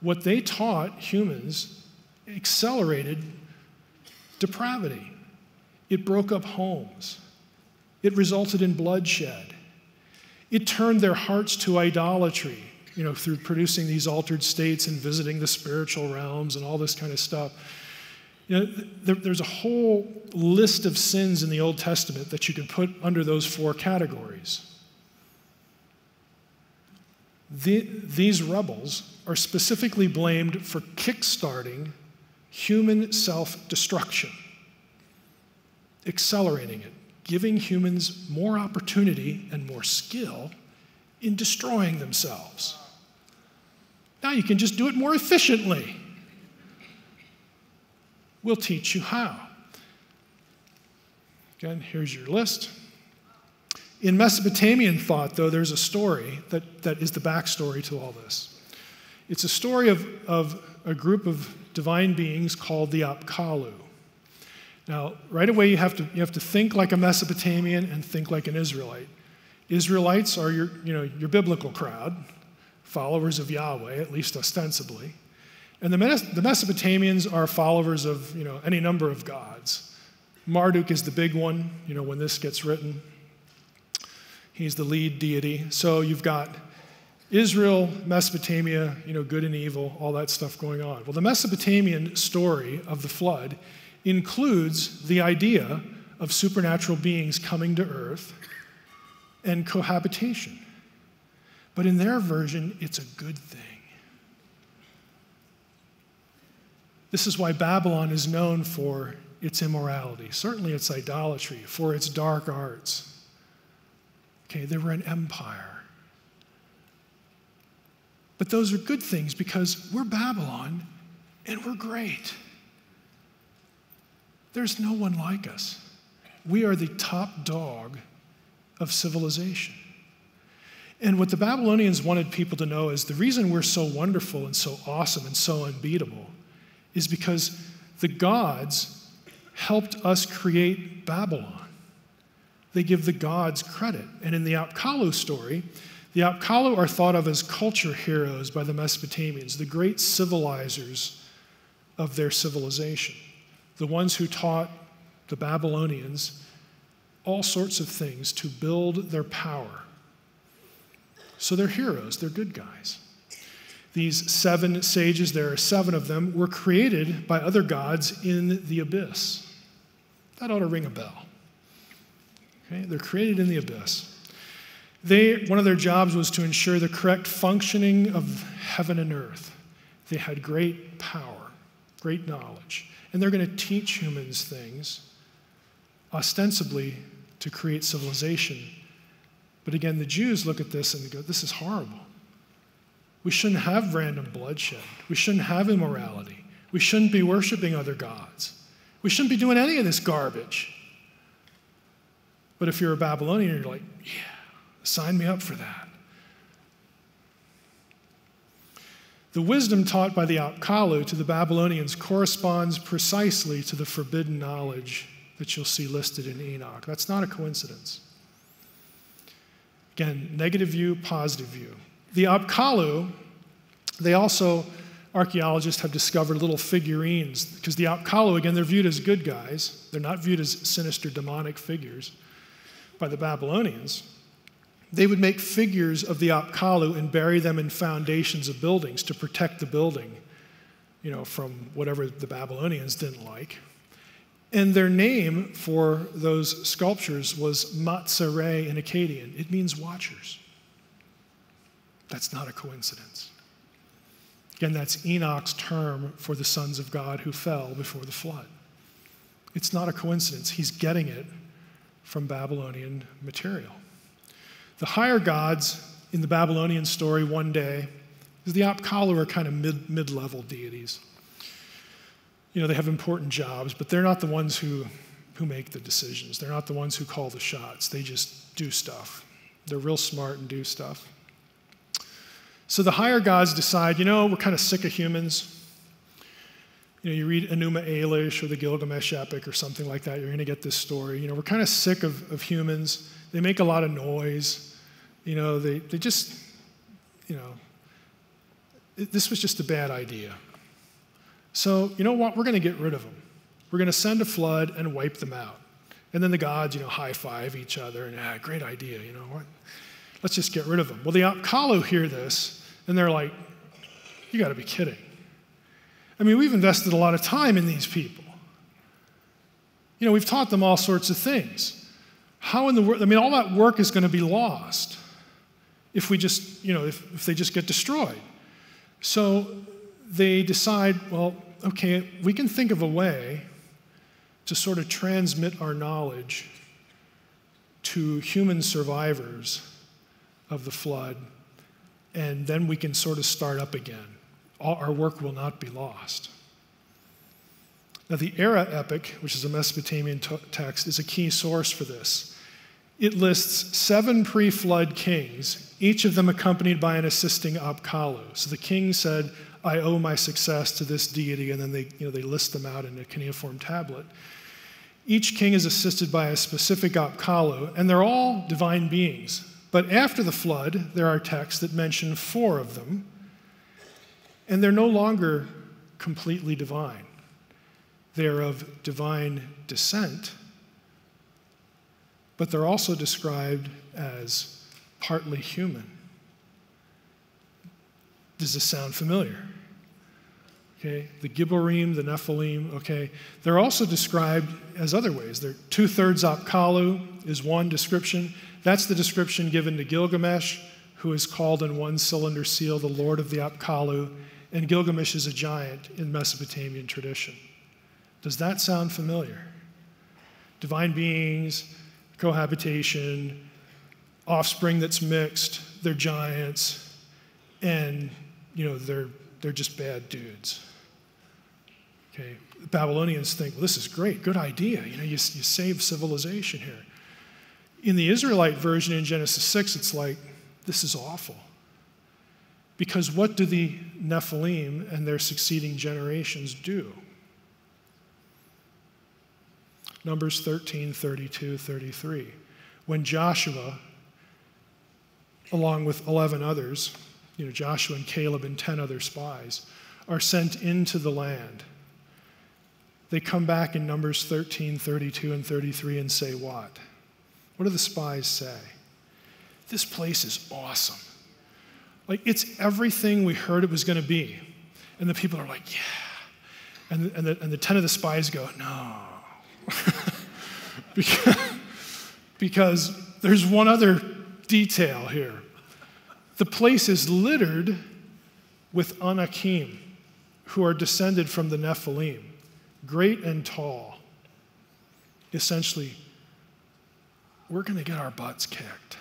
Speaker 1: What they taught humans accelerated depravity. It broke up homes. It resulted in bloodshed. It turned their hearts to idolatry, you know, through producing these altered states and visiting the spiritual realms and all this kind of stuff. You know, there, there's a whole list of sins in the Old Testament that you can put under those four categories. The, these rebels are specifically blamed for kickstarting human self destruction, accelerating it, giving humans more opportunity and more skill in destroying themselves. Now you can just do it more efficiently. We'll teach you how. Again, here's your list. In Mesopotamian thought, though, there's a story that, that is the backstory to all this. It's a story of, of a group of divine beings called the Apkallu. Now, right away, you have, to, you have to think like a Mesopotamian and think like an Israelite. Israelites are your, you know, your biblical crowd, followers of Yahweh, at least ostensibly. And the, the Mesopotamians are followers of you know, any number of gods. Marduk is the big one, you know, when this gets written. He's the lead deity. So you've got Israel, Mesopotamia, you know, good and evil, all that stuff going on. Well, the Mesopotamian story of the flood includes the idea of supernatural beings coming to earth and cohabitation. But in their version, it's a good thing. This is why Babylon is known for its immorality, certainly its idolatry, for its dark arts. Okay, they were an empire. But those are good things because we're Babylon and we're great. There's no one like us. We are the top dog of civilization. And what the Babylonians wanted people to know is the reason we're so wonderful and so awesome and so unbeatable is because the gods helped us create Babylon they give the gods credit. And in the Apkallu story, the Apkallu are thought of as culture heroes by the Mesopotamians, the great civilizers of their civilization, the ones who taught the Babylonians all sorts of things to build their power. So they're heroes, they're good guys. These seven sages, there are seven of them, were created by other gods in the abyss. That ought to ring a bell. Okay? They're created in the abyss. They, one of their jobs was to ensure the correct functioning of heaven and earth. They had great power, great knowledge, and they're going to teach humans things, ostensibly to create civilization. But again, the Jews look at this and they go, This is horrible. We shouldn't have random bloodshed. We shouldn't have immorality. We shouldn't be worshiping other gods. We shouldn't be doing any of this garbage. But if you're a Babylonian, you're like, yeah, sign me up for that. The wisdom taught by the Apkallu to the Babylonians corresponds precisely to the forbidden knowledge that you'll see listed in Enoch. That's not a coincidence. Again, negative view, positive view. The Apkallu, they also, archaeologists have discovered little figurines, because the Apkallu, again, they're viewed as good guys. They're not viewed as sinister demonic figures by the Babylonians. They would make figures of the Apkallu and bury them in foundations of buildings to protect the building, you know, from whatever the Babylonians didn't like. And their name for those sculptures was Matsare in Akkadian. It means watchers. That's not a coincidence. Again, that's Enoch's term for the sons of God who fell before the flood. It's not a coincidence. He's getting it from Babylonian material. The higher gods in the Babylonian story one day, is the Apkallu are kind of mid, mid-level deities. You know, they have important jobs, but they're not the ones who, who make the decisions. They're not the ones who call the shots. They just do stuff. They're real smart and do stuff. So the higher gods decide, you know, we're kind of sick of humans. You know, you read Enuma Elish or the Gilgamesh epic or something like that, you're going to get this story. You know, we're kind of sick of, of humans. They make a lot of noise. You know, they, they just, you know, it, this was just a bad idea. So, you know what? We're going to get rid of them. We're going to send a flood and wipe them out. And then the gods, you know, high five each other and, ah, great idea, you know, what? Let's just get rid of them. Well, the Apkallu hear this and they're like, you got to be kidding. I mean, we've invested a lot of time in these people. You know, we've taught them all sorts of things. How in the world, I mean, all that work is going to be lost if we just, you know, if, if they just get destroyed. So they decide, well, okay, we can think of a way to sort of transmit our knowledge to human survivors of the flood, and then we can sort of start up again. Our work will not be lost. Now, the Erra epic, which is a Mesopotamian text, is a key source for this. It lists seven pre flood kings, each of them accompanied by an assisting Apkallu. So the king said, I owe my success to this deity, and then they, you know, they list them out in a cuneiform tablet. Each king is assisted by a specific Apkallu, and they're all divine beings. But after the flood, there are texts that mention four of them, and they're no longer completely divine. They're of divine descent but they're also described as partly human. Does this sound familiar? Okay, the Gibborim, the Nephilim, okay, they're also described as other ways. They're two thirds Apkallu is one description. That's the description given to Gilgamesh, who is called in one cylinder seal the Lord of the Apkallu, and Gilgamesh is a giant in Mesopotamian tradition. Does that sound familiar? Divine beings, cohabitation, offspring that's mixed, they're giants, and you know they're they're just bad dudes. Okay, the Babylonians think, well, this is great, good idea. You know, you, you save civilization here. In the Israelite version in Genesis 6, it's like, this is awful. Because what do the Nephilim and their succeeding generations do? Numbers 13, 32, 33. When Joshua, along with 11 others, you know, Joshua and Caleb and 10 other spies, are sent into the land, they come back in Numbers 13, 32, and 33 and say, What? What do the spies say? This place is awesome. Like, it's everything we heard it was going to be. And the people are like, Yeah. And, and, the, and the 10 of the spies go, No, because, because there's one other detail here. The place is littered with Anakim, who are descended from the Nephilim, great and tall. Essentially, we're going to get our butts kicked.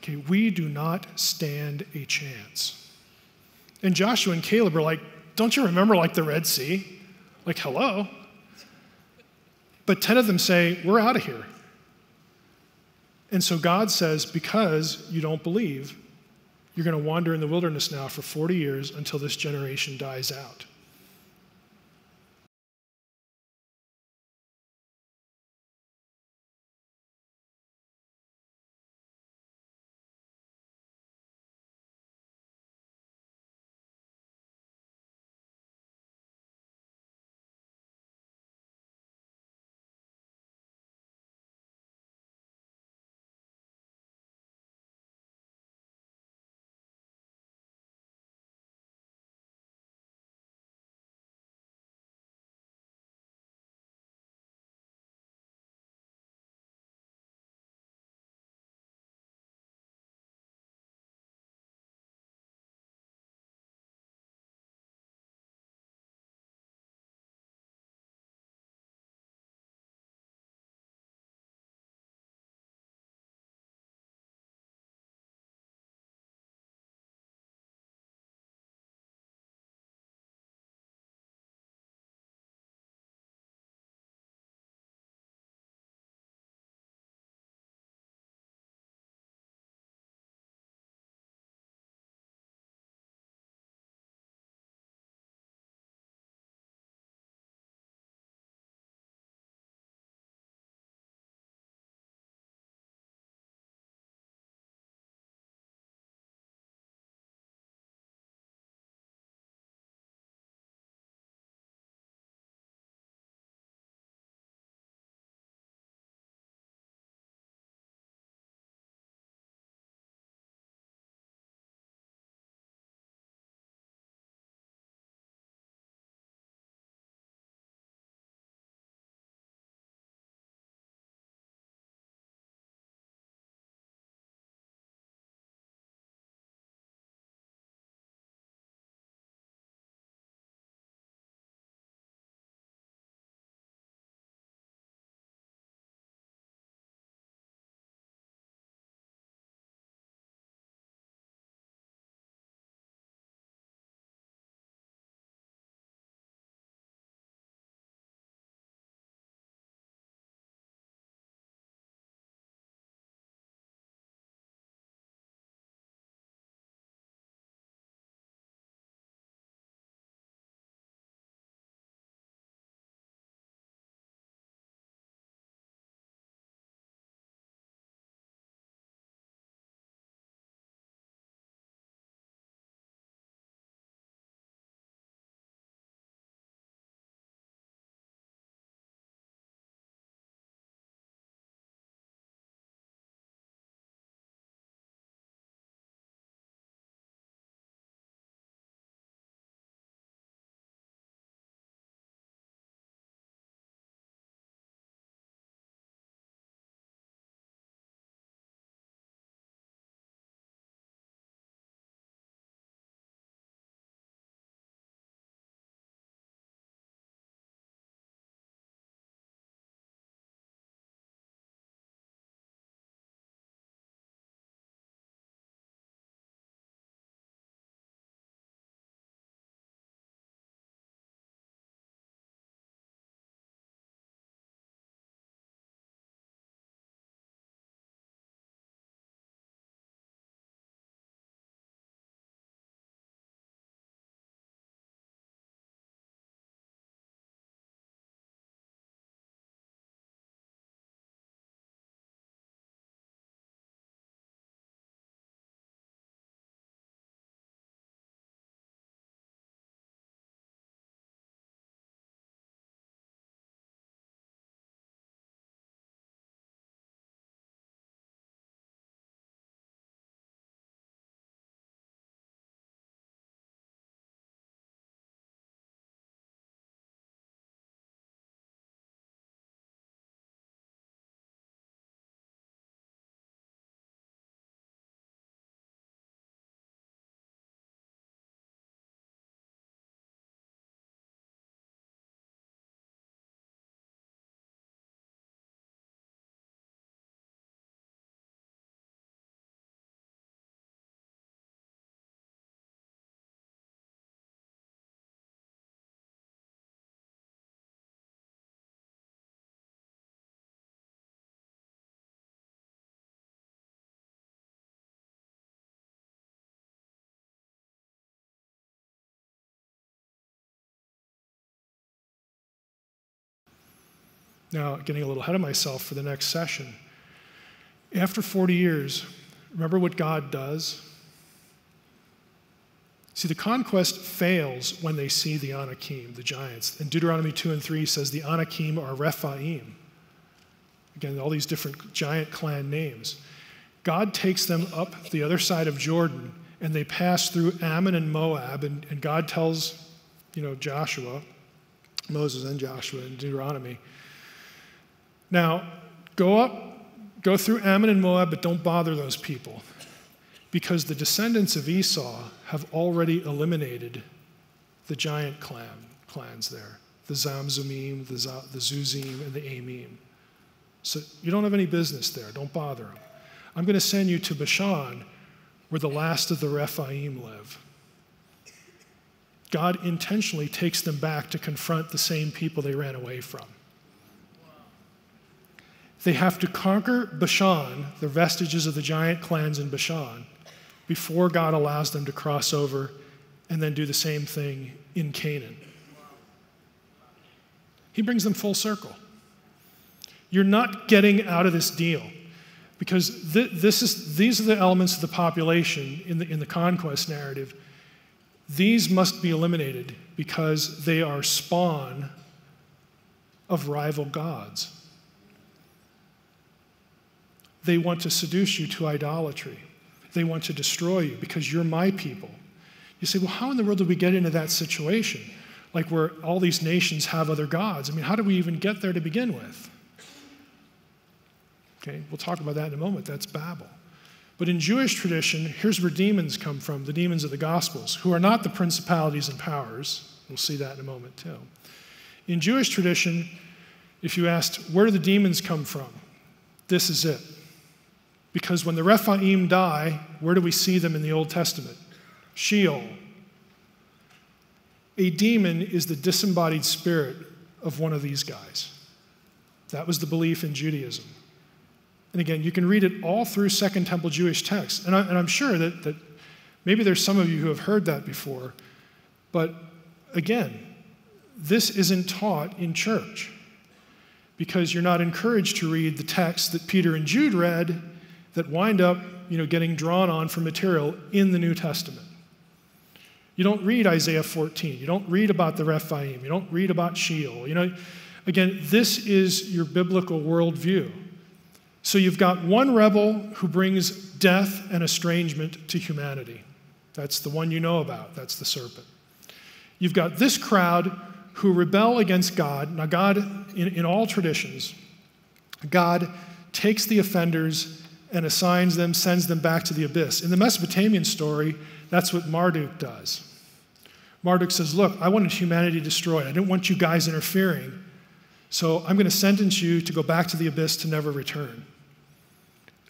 Speaker 1: Okay, we do not stand a chance. And Joshua and Caleb are like, don't you remember like the Red Sea? Like, hello? But 10 of them say, We're out of here. And so God says, Because you don't believe, You're going to wander in the wilderness now for 40 years until this generation dies out. Now, getting a little ahead of myself for the next session. After 40 years, remember what God does? See, the conquest fails when they see the Anakim, the giants. And Deuteronomy 2 and 3 says the Anakim are Rephaim. Again, all these different giant clan names. God takes them up the other side of Jordan, and they pass through Ammon and Moab, and, and God tells, you know, Joshua, Moses and Joshua in Deuteronomy, now go up, go through Ammon and Moab, but don't bother those people, because the descendants of Esau have already eliminated the giant clan, clans there the Zamzummim, the, the Zuzim, and the Emim. So you don't have any business there. Don't bother them. I'm going to send you to Bashan, where the last of the Rephaim live. God intentionally takes them back to confront the same people they ran away from. They have to conquer Bashan, the vestiges of the giant clans in Bashan, before God allows them to cross over and then do the same thing in Canaan. He brings them full circle. You're not getting out of this deal because th- this is, these are the elements of the population in the, in the conquest narrative. These must be eliminated because they are spawn of rival gods. They want to seduce you to idolatry. They want to destroy you because you're my people. You say, well, how in the world did we get into that situation? Like where all these nations have other gods. I mean, how did we even get there to begin with? Okay, we'll talk about that in a moment. That's Babel. But in Jewish tradition, here's where demons come from the demons of the Gospels, who are not the principalities and powers. We'll see that in a moment, too. In Jewish tradition, if you asked, where do the demons come from? This is it. Because when the Rephaim die, where do we see them in the Old Testament? Sheol. A demon is the disembodied spirit of one of these guys. That was the belief in Judaism. And again, you can read it all through Second Temple Jewish texts. And, I, am sure that, that maybe there's some of you who have heard that before. But again, this isn't taught in church because you're not encouraged to read the texts that Peter and Jude read that wind up you know, getting drawn on for material in the New Testament. You don't read Isaiah 14. You don't read about the Rephaim. You don't read about Sheol. You know, again, this is your biblical worldview. So you've got one rebel who brings death and estrangement to humanity. That's the one you know about. That's the serpent. You've got this crowd who rebel against God. Now, God, in, in all traditions, God takes the offenders and assigns them, sends them back to the abyss. In the Mesopotamian story, that's what Marduk does. Marduk says, Look, I wanted humanity destroyed. I didn't want you guys interfering. So I'm going to sentence you to go back to the abyss to never return.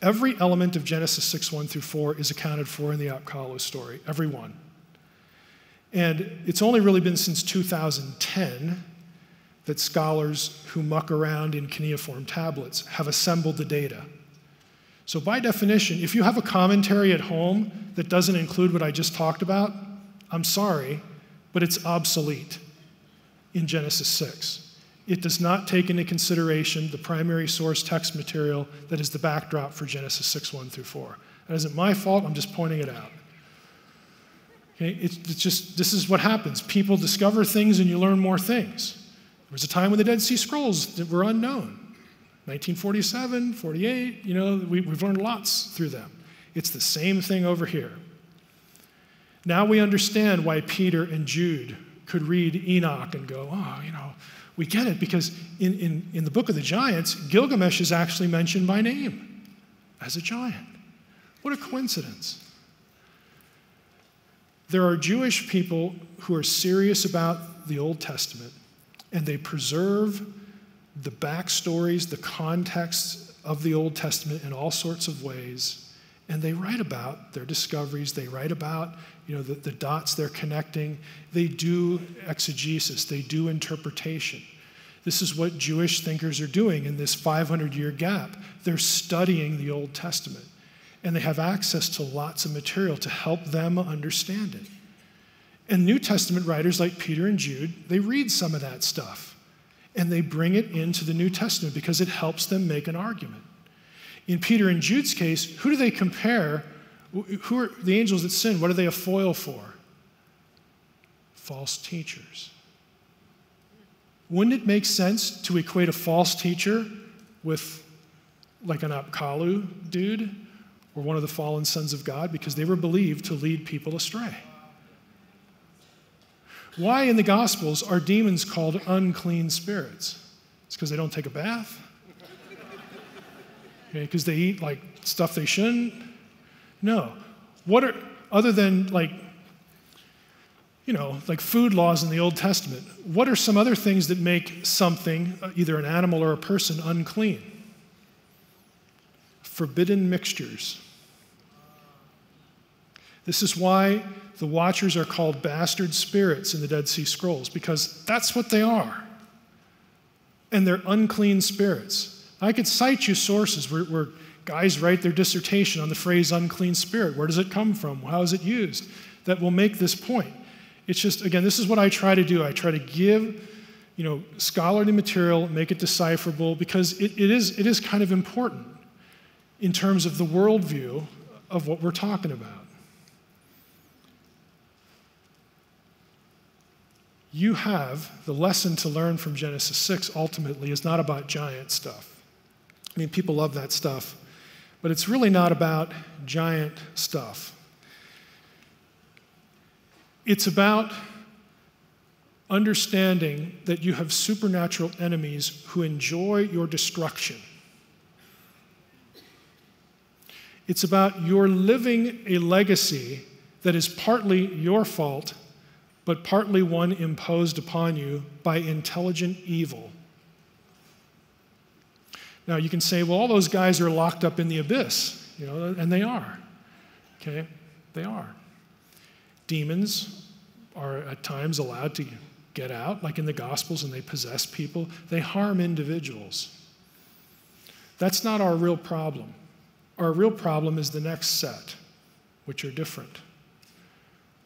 Speaker 1: Every element of Genesis 6 1 through 4 is accounted for in the Apkallu story, every one. And it's only really been since 2010 that scholars who muck around in cuneiform tablets have assembled the data. So, by definition, if you have a commentary at home that doesn't include what I just talked about, I'm sorry, but it's obsolete in Genesis 6 it does not take into consideration the primary source text material that is the backdrop for Genesis 6 1 through 4. That isn't my fault, I'm just pointing it out. Okay, it's, it's just, this is what happens. People discover things and you learn more things. There was a time when the Dead Sea Scrolls were unknown. 1947, 48, you know, we, we've learned lots through them. It's the same thing over here. Now we understand why Peter and Jude could read Enoch and go, oh, you know, we get it because in, in, in the book of the giants, Gilgamesh is actually mentioned by name as a giant. What a coincidence. There are Jewish people who are serious about the Old Testament and they preserve the backstories, the context of the Old Testament in all sorts of ways. And they write about their discoveries, they write about you know, the, the dots they're connecting. They do exegesis, they do interpretation. This is what Jewish thinkers are doing in this 500 year gap. They're studying the Old Testament, and they have access to lots of material to help them understand it. And New Testament writers like Peter and Jude, they read some of that stuff. And they bring it into the New Testament because it helps them make an argument. In Peter and Jude's case, who do they compare? Who are the angels that sin? What are they a foil for? False teachers. Wouldn't it make sense to equate a false teacher with like an Apkallu dude or one of the fallen sons of God because they were believed to lead people astray? Why in the Gospels are demons called unclean spirits? It's because they don't take a bath? Because okay, they eat like stuff they shouldn't? No. What are, other than like, you know, like food laws in the Old Testament, what are some other things that make something, uh, either an animal or a person, unclean? Forbidden mixtures. This is why the watchers are called bastard spirits in the Dead Sea Scrolls, because that's what they are. And they're unclean spirits. I could cite you sources where, where guys write their dissertation on the phrase unclean spirit. Where does it come from? How is it used? That will make this point. It's just, again, this is what I try to do. I try to give you know, scholarly material, make it decipherable, because it, it, is, it is kind of important in terms of the worldview of what we're talking about. You have the lesson to learn from Genesis 6 ultimately is not about giant stuff. I mean, people love that stuff, but it's really not about giant stuff. It's about understanding that you have supernatural enemies who enjoy your destruction. It's about your living a legacy that is partly your fault, but partly one imposed upon you by intelligent evil. Now, you can say, well, all those guys are locked up in the abyss, you know, and they are. Okay? They are. Demons are at times allowed to get out, like in the Gospels, and they possess people. They harm individuals. That's not our real problem. Our real problem is the next set, which are different.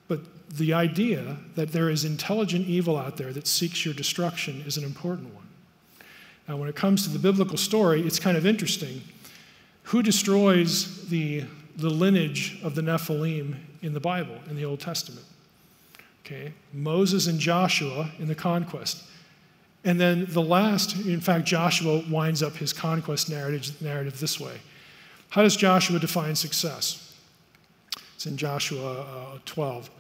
Speaker 1: But the idea that there is intelligent evil out there that seeks your destruction is an important one. Now, when it comes to the biblical story, it's kind of interesting. Who destroys the, the lineage of the Nephilim in the Bible, in the Old Testament. Okay, Moses and Joshua in the conquest. And then the last, in fact, Joshua winds up his conquest narrative, narrative this way. How does Joshua define success? It's in Joshua uh, 12, or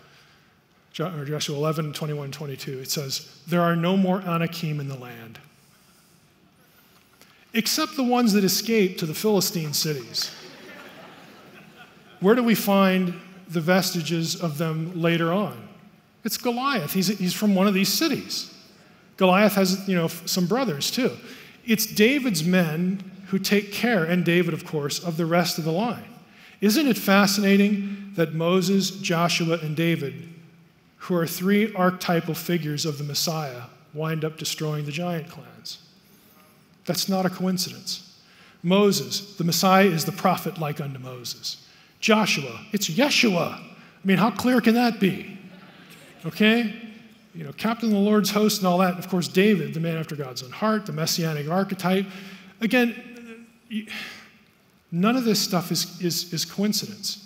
Speaker 1: Joshua 11, 21, 22. It says, There are no more Anakim in the land, except the ones that escaped to the Philistine cities. Where do we find the vestiges of them later on. It's Goliath. He's, he's from one of these cities. Goliath has, you know, some brothers too. It's David's men who take care, and David, of course, of the rest of the line. Isn't it fascinating that Moses, Joshua, and David, who are three archetypal figures of the Messiah, wind up destroying the giant clans? That's not a coincidence. Moses, the Messiah is the prophet like unto Moses. Joshua, it's Yeshua. I mean, how clear can that be? Okay? You know, captain of the Lord's host and all that. And Of course, David, the man after God's own heart, the messianic archetype. Again, none of this stuff is, is, is coincidence.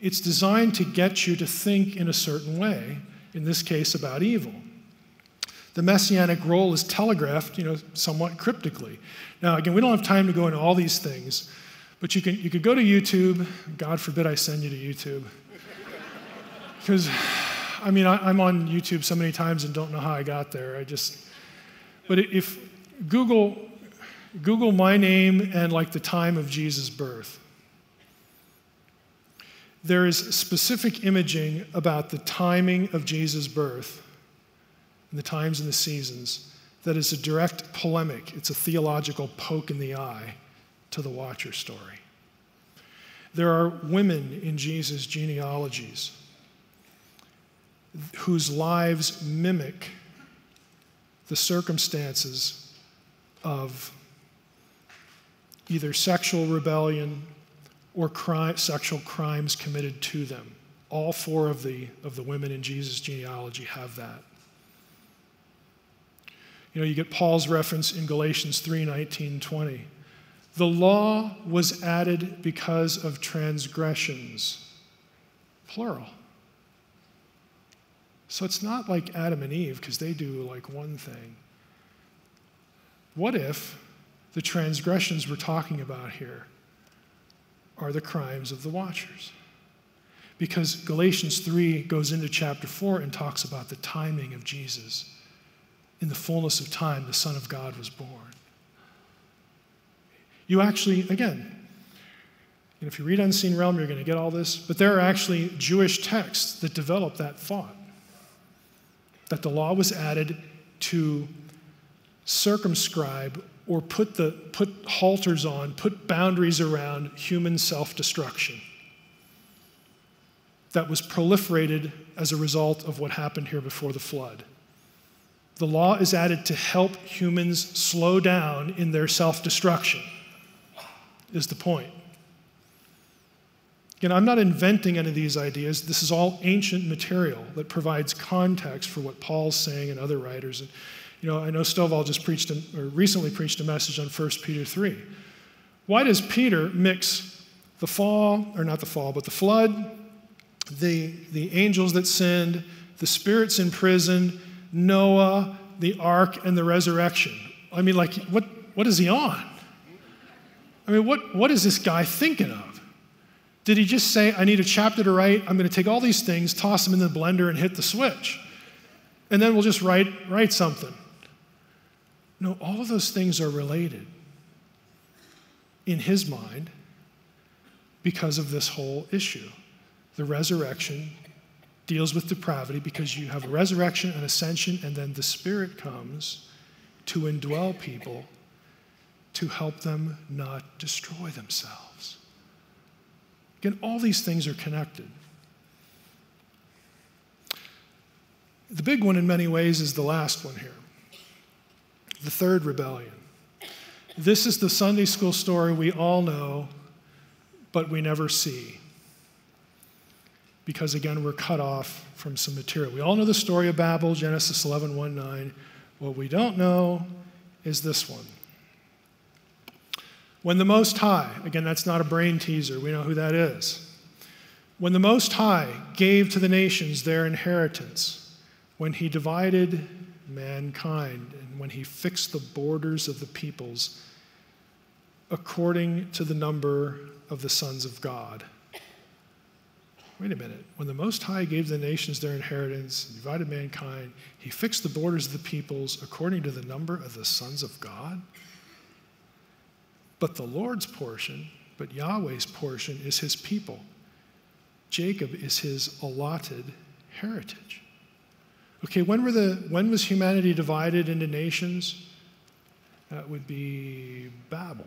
Speaker 1: It's designed to get you to think in a certain way, in this case about evil. The messianic role is telegraphed, you know, somewhat cryptically. Now, again, we don't have time to go into all these things, but you, can, you could go to YouTube. God forbid I send you to YouTube. Because, I mean, I, am on YouTube so many times and don't know how I got there. I just, but if Google, Google my name and like the time of Jesus' birth, there is specific imaging about the timing of Jesus' birth and the times and the seasons that is a direct polemic. It's a theological poke in the eye to the Watcher story. There are women in Jesus' genealogies whose lives mimic the circumstances of either sexual rebellion or crime, sexual crimes committed to them. All four of the, of the women in Jesus' genealogy have that. You know, you get Paul's reference in Galatians 3 19, 20. The law was added because of transgressions, plural. So it's not like Adam and Eve because they do like one thing. What if the transgressions we're talking about here are the crimes of the watchers? Because Galatians 3 goes into chapter 4 and talks about the timing of Jesus. In the fullness of time, the Son of God was born. You actually, again, if you read Unseen Realm, you're going to get all this, but there are actually Jewish texts that develop that thought that the law was added to circumscribe or put, the, put halters on, put boundaries around human self destruction that was proliferated as a result of what happened here before the flood. The law is added to help humans slow down in their self destruction, is the point. Again, I'm not inventing any of these ideas. This is all ancient material that provides context for what Paul's saying and other writers. And, you know, I know Stovall just preached, or recently preached a message on 1 Peter 3. Why does Peter mix the fall, or not the fall, but the flood, the, the angels that sinned, the spirits in prison, Noah, the ark, and the resurrection. I mean, like, what, what is he on? I mean, what, what is this guy thinking of? Did he just say, I need a chapter to write? I'm going to take all these things, toss them in the blender, and hit the switch. And then we'll just write, write something. No, all of those things are related in his mind because of this whole issue the resurrection deals with depravity because you have a resurrection, an ascension, and then the Spirit comes to indwell people to help them not destroy themselves. Again, all these things are connected. The big one, in many ways, is the last one here the third rebellion. This is the Sunday school story we all know, but we never see because again, we're cut off from some material. We all know the story of Babel, Genesis 11, 1 9. What we don't know is this one. When the Most High, again, that's not a brain teaser, we know who that is. When the Most High gave to the nations their inheritance, when he divided mankind, and when he fixed the borders of the peoples according to the number of the sons of God wait a minute. When the Most High gave the nations their inheritance, and divided mankind, he fixed the borders of the peoples according to the number of the sons of God? But the Lord's portion, but Yahweh's portion is his people. Jacob is his allotted heritage. Okay, when, were the, when was humanity divided into nations? That would be Babel.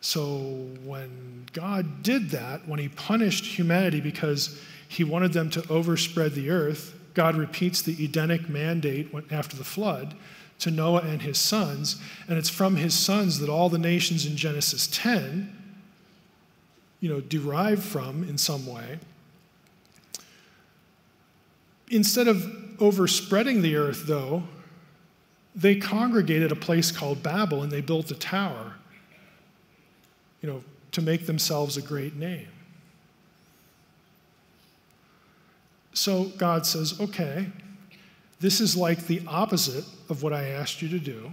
Speaker 1: So when God did that, when he punished humanity because he wanted them to overspread the earth, God repeats the Edenic mandate after the flood to Noah and his sons, and it's from his sons that all the nations in Genesis 10 you know derive from in some way. Instead of overspreading the earth though, they congregated a place called Babel and they built a tower you know, to make themselves a great name. So God says, okay, this is like the opposite of what I asked you to do.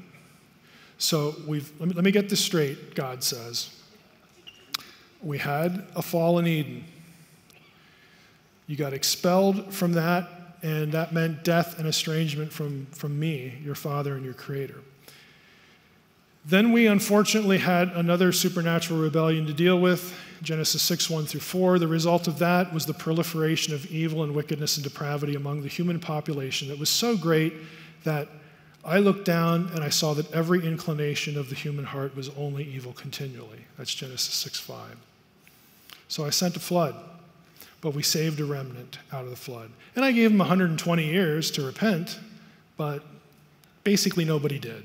Speaker 1: So we've, let me, let me get this straight, God says. We had a fall in Eden. You got expelled from that, and that meant death and estrangement from, from me, your father and your creator. Then we unfortunately had another supernatural rebellion to deal with, Genesis 6 1 through 4. The result of that was the proliferation of evil and wickedness and depravity among the human population that was so great that I looked down and I saw that every inclination of the human heart was only evil continually. That's Genesis 6 5. So I sent a flood, but we saved a remnant out of the flood. And I gave them 120 years to repent, but basically nobody did.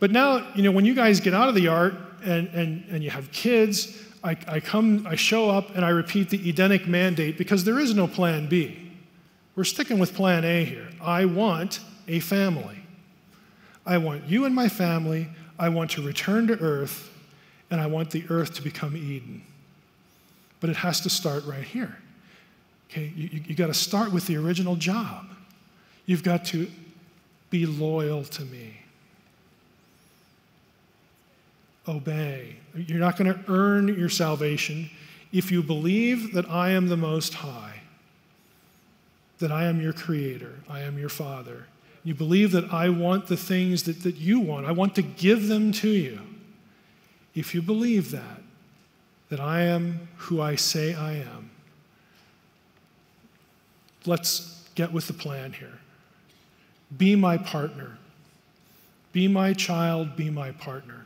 Speaker 1: But now, you know, when you guys get out of the art and, and, and you have kids, I, I come, I show up and I repeat the Edenic mandate because there is no plan B. We're sticking with plan A here. I want a family. I want you and my family. I want to return to earth, and I want the earth to become Eden. But it has to start right here. Okay, you, you, you got to start with the original job. You've got to be loyal to me. Obey. You're not going to earn your salvation if you believe that I am the Most High, that I am your Creator, I am your Father. You believe that I want the things that, that you want, I want to give them to you. If you believe that, that I am who I say I am, let's get with the plan here. Be my partner. Be my child, be my partner.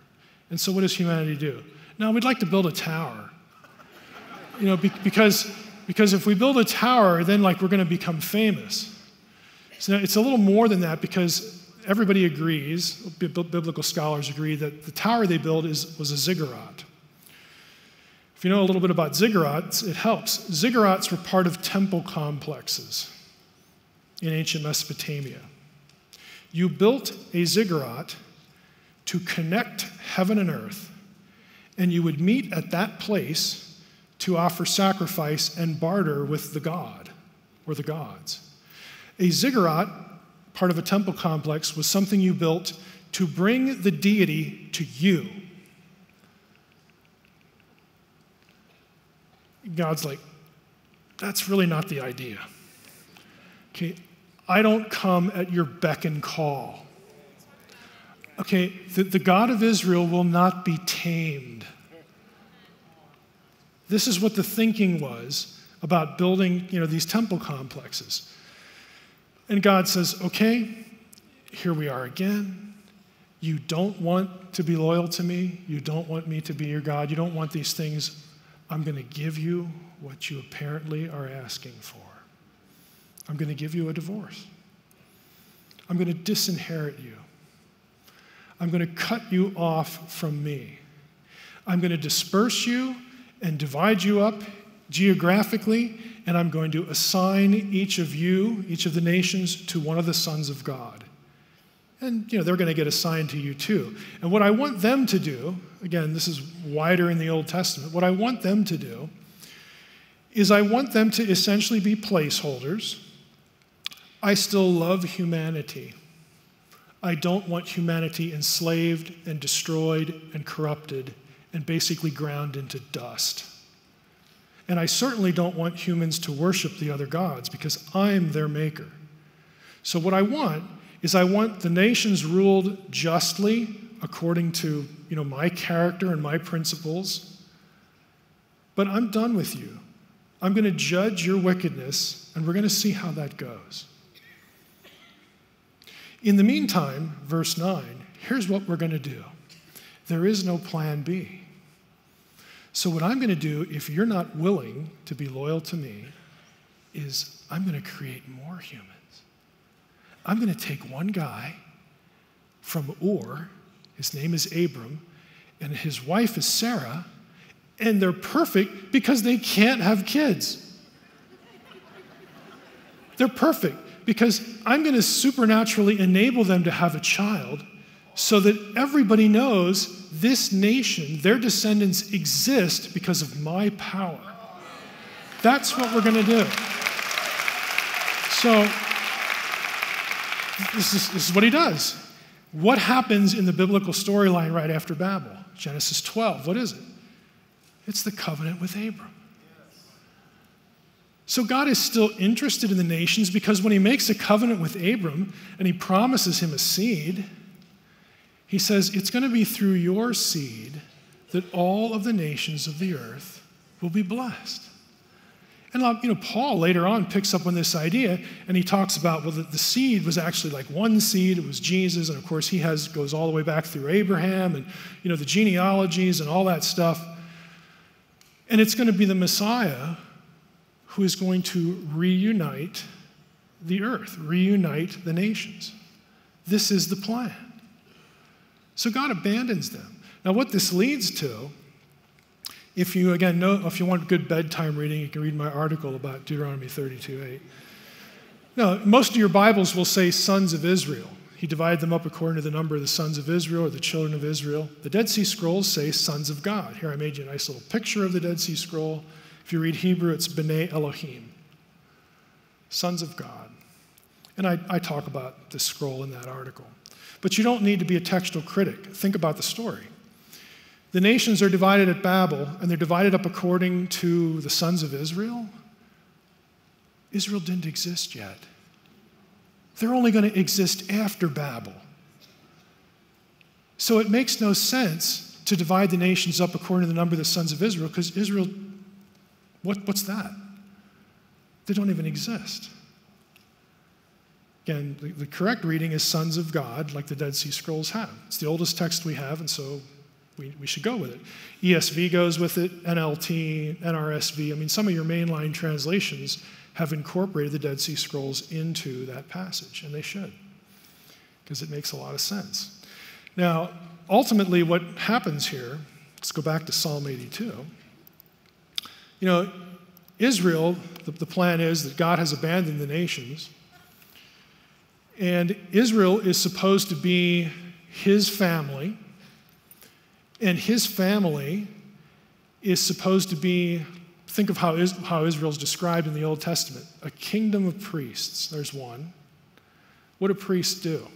Speaker 1: And so, what does humanity do? Now, we'd like to build a tower. You know, because, because if we build a tower, then like we're going to become famous. So it's a little more than that because everybody agrees, biblical scholars agree, that the tower they built is, was a ziggurat. If you know a little bit about ziggurats, it helps. Ziggurats were part of temple complexes in ancient Mesopotamia. You built a ziggurat to connect heaven and earth, and you would meet at that place to offer sacrifice and barter with the god or the gods. A ziggurat, part of a temple complex, was something you built to bring the deity to you. God's like, that's really not the idea. Okay, I don't come at your beck and call. Okay, the, the God of Israel will not be tamed. This is what the thinking was about building, you know, these temple complexes. And God says, okay, here we are again. You don't want to be loyal to me. You don't want me to be your God. You don't want these things. I'm going to give you what you apparently are asking for. I'm going to give you a divorce. I'm going to disinherit you. I'm going to cut you off from me. I'm going to disperse you and divide you up geographically, and I'm going to assign each of you, each of the nations, to one of the sons of God. And you know, they're going to get assigned to you too. And what I want them to do, again, this is wider in the Old Testament, what I want them to do is I want them to essentially be placeholders. I still love humanity. I don't want humanity enslaved and destroyed and corrupted and basically ground into dust. And I certainly don't want humans to worship the other gods because I'm their maker. So, what I want is I want the nations ruled justly according to you know, my character and my principles. But I'm done with you. I'm going to judge your wickedness, and we're going to see how that goes. In the meantime, verse 9, here's what we're going to do there is no plan B. So, what I'm going to do, if you're not willing to be loyal to me, is I'm going to create more humans. I'm going to take one guy from Ur, his name is Abram, and his wife is Sarah, and they're perfect because they can't have kids. They're perfect because I'm going to supernaturally enable them to have a child so that everybody knows this nation, their descendants exist because of my power. That's what we're going to do. So, this is, this is what he does. What happens in the biblical storyline right after Babel? Genesis 12. What is it? It's the covenant with Abram. So God is still interested in the nations because when he makes a covenant with Abram and he promises him a seed, he says, It's going to be through your seed that all of the nations of the earth will be blessed. And um, you know, Paul later on picks up on this idea and he talks about well, the, the, seed was actually like one seed, it was Jesus, and of course he has goes all the way back through Abraham and you know the genealogies and all that stuff. And it's going to be the Messiah who is going to reunite the earth, reunite the nations. This is the plan. So God abandons them. Now, what this leads to, if you again know, if you want good bedtime reading, you can read my article about Deuteronomy 32 8. No, most of your Bibles will say sons of Israel. He divided them up according to the number of the sons of Israel or the children of Israel. The Dead Sea Scrolls say sons of God. Here I made you a nice little picture of the Dead Sea Scroll. If you read Hebrew, it's B'nai Elohim, sons of God. And I, I talk about this scroll in that article. But you don't need to be a textual critic. Think about the story. The nations are divided at Babel, and they're divided up according to the sons of Israel. Israel didn't exist yet. They're only going to exist after Babel. So it makes no sense to divide the nations up according to the number of the sons of Israel, because Israel, what, what's that? They don't even exist. Again, the, the correct reading is sons of God, like the Dead Sea Scrolls have. It's the oldest text we have, and so we, we should go with it. ESV goes with it, NLT, NRSV. I mean, some of your mainline translations have incorporated the Dead Sea Scrolls into that passage, and they should, because it makes a lot of sense. Now, ultimately, what happens here, let's go back to Psalm 82. You know, Israel, the, the plan is that God has abandoned the nations, and Israel is supposed to be his family, and his family is supposed to be think of how, is, how Israel's described in the Old Testament a kingdom of priests. There's one. What do priests do?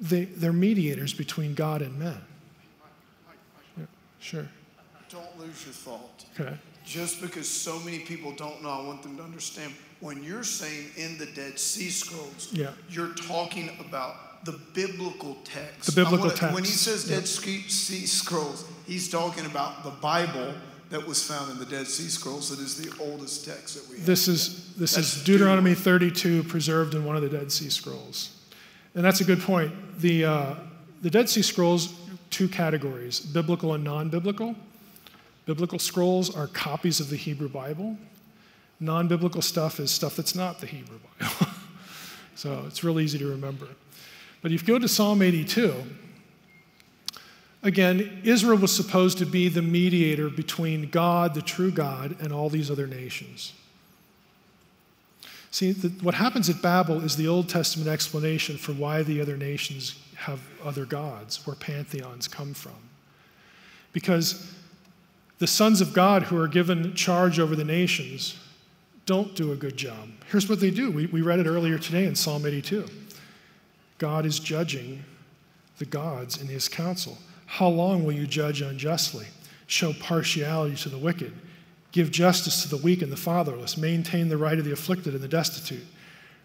Speaker 1: They, they're mediators between God and men. Yeah, sure.
Speaker 2: Don't lose your thought.
Speaker 1: Okay.
Speaker 2: Just because so many people don't know, I want them to understand when you're saying in the Dead Sea Scrolls,
Speaker 1: yeah.
Speaker 2: you're talking about the biblical text.
Speaker 1: The biblical
Speaker 2: wanna,
Speaker 1: text.
Speaker 2: When he says Dead Sea Scrolls, he's talking about the Bible that was found in the Dead Sea Scrolls that is the oldest text that we have.
Speaker 1: This is, this is Deuteronomy 32 preserved in one of the Dead Sea Scrolls. And that's a good point. The, uh, the Dead Sea Scrolls, two categories biblical and non biblical. Biblical scrolls are copies of the Hebrew Bible. Non biblical stuff is stuff that's not the Hebrew Bible. so it's real easy to remember. But if you go to Psalm 82, Again, Israel was supposed to be the mediator between God, the true God, and all these other nations. See, the, what happens at Babel is the Old Testament explanation for why the other nations have other gods, where pantheons come from. Because the sons of God who are given charge over the nations don't do a good job. Here's what they do. We, we read it earlier today in Psalm 82. God is judging the gods in his council. How long will you judge unjustly? Show partiality to the wicked. Give justice to the weak and the fatherless. Maintain the right of the afflicted and the destitute.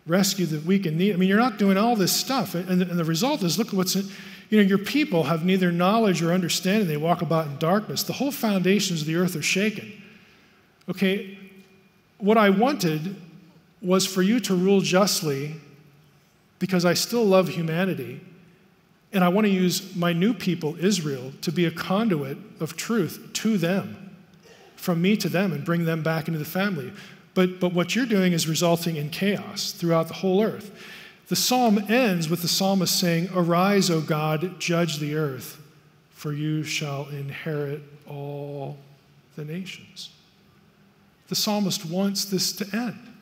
Speaker 1: Rescue the weak and needy. I mean, you're not doing all this stuff. And the, and the result is look at what's in, you know, your people have neither knowledge or understanding. They walk about in darkness. The whole foundations of the earth are shaken. Okay, what I wanted was for you to rule justly because I still love humanity and I want to use my new people, Israel, to be a conduit of truth to them, from me to them, and bring them back into the family. But, but what you're doing is resulting in chaos throughout the whole earth. The psalm ends with the psalmist saying, Arise, O God, judge the earth, for you shall inherit all the nations. The psalmist wants this to end.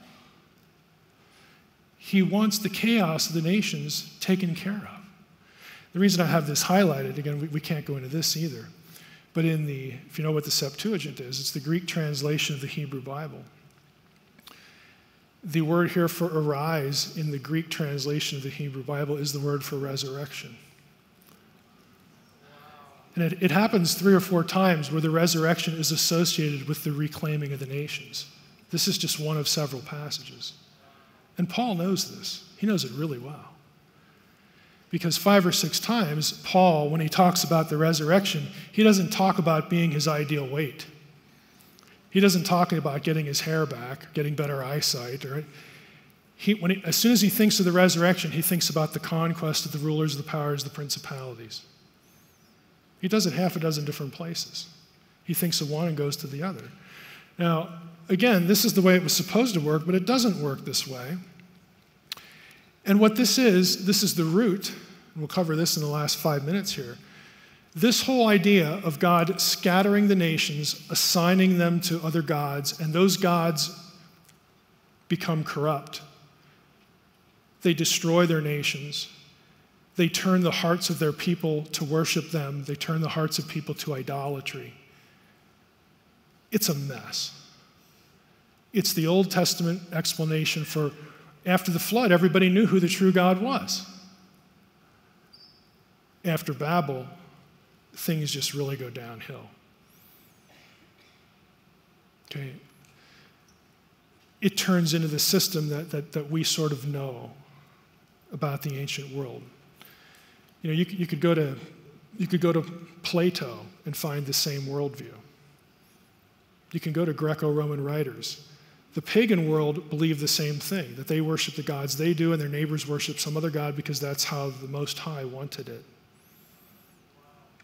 Speaker 1: He wants the chaos of the nations taken care of. The reason I have this highlighted, again, we, we can't go into this either, but in the, if you know what the Septuagint is, it's the Greek translation of the Hebrew Bible. The word here for arise in the Greek translation of the Hebrew Bible is the word for resurrection. And it, it, happens three or four times where the resurrection is associated with the reclaiming of the nations. This is just one of several passages. And Paul knows this, he knows it really well. Because five or six times, Paul, when he talks about the resurrection, he doesn't talk about being his ideal weight. He doesn't talk about getting his hair back, getting better eyesight, or he, when he, as soon as he thinks of the resurrection, he thinks about the conquest of the rulers, the powers, the principalities. He does it half a dozen different places. He thinks of one and goes to the other. Now, again, this is the way it was supposed to work, but it doesn't work this way. And what this is, this is the root, and we'll cover this in the last five minutes here. This whole idea of God scattering the nations, assigning them to other gods, and those gods become corrupt. They destroy their nations. They turn the hearts of their people to worship them. They turn the hearts of people to idolatry. It's a mess. It's the Old Testament explanation for after the flood, everybody knew who the true God was. After Babel, things just really go downhill. Okay? It turns into the system that, that, that we sort of know about the ancient world. You know, you, you, could go to, you could go to Plato and find the same worldview. You can go to Greco Roman writers. The pagan world believed the same thing that they worship the gods they do and their neighbors worship some other god because that's how the Most High wanted it.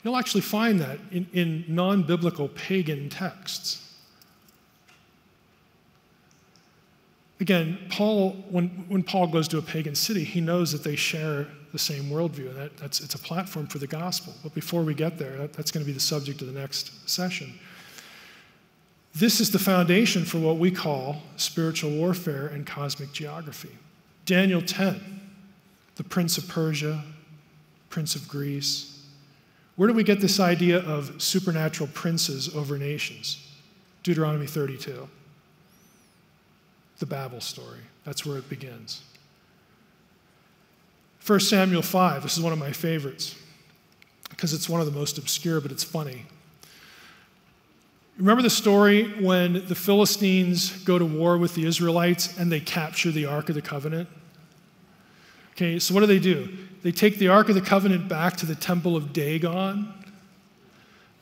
Speaker 1: You'll actually find that in, in non biblical pagan texts. Again, Paul, when, when Paul goes to a pagan city, he knows that they share the same worldview, that, that's, it's a platform for the gospel. But before we get there, that, that's going to be the subject of the next session. This is the foundation for what we call spiritual warfare and cosmic geography. Daniel 10, the prince of Persia, prince of Greece. Where do we get this idea of supernatural princes over nations? Deuteronomy 32. The Babel story. That's where it begins. 1 Samuel 5, this is one of my favorites because it's one of the most obscure, but it's funny. Remember the story when the Philistines go to war with the Israelites and they capture the Ark of the Covenant? Okay, so what do they do? They take the Ark of the Covenant back to the temple of Dagon,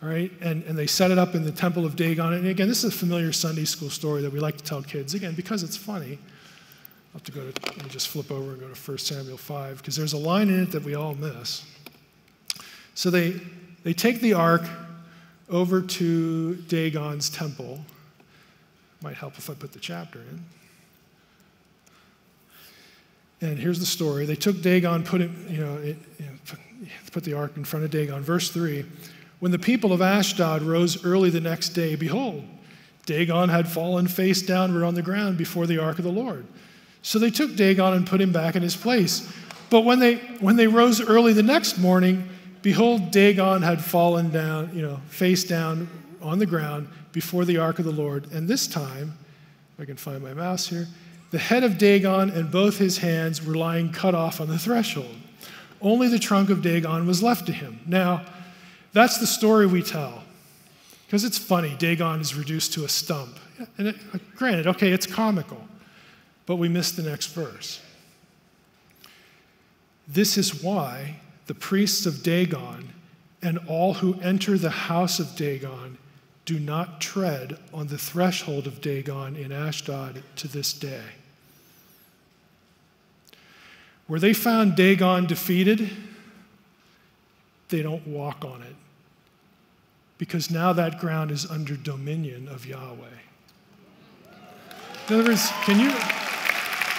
Speaker 1: all right, and, and they set it up in the temple of Dagon. And again, this is a familiar Sunday school story that we like to tell kids, again, because it's funny. I'll have to go to, let me just flip over and go to 1 Samuel 5, because there's a line in it that we all miss. So they, they take the ark over to Dagon's temple. Might help if I put the chapter in. And here's the story. They took Dagon, put him, you know, it, you know put, put the ark in front of Dagon. Verse 3 When the people of Ashdod rose early the next day, behold, Dagon had fallen face downward on the ground before the ark of the Lord. So they took Dagon and put him back in his place. But when they, when they rose early the next morning, Behold, Dagon had fallen down, you know, face down on the ground before the ark of the Lord. And this time, if I can find my mouse here, the head of Dagon and both his hands were lying cut off on the threshold. Only the trunk of Dagon was left to him. Now, that's the story we tell. Because it's funny, Dagon is reduced to a stump. And it, granted, okay, it's comical, but we miss the next verse. This is why the priests of Dagon and all who enter the house of Dagon do not tread on the threshold of Dagon in Ashdod to this day. Where they found Dagon defeated, they don't walk on it because now that ground is under dominion of Yahweh. In other words, can you,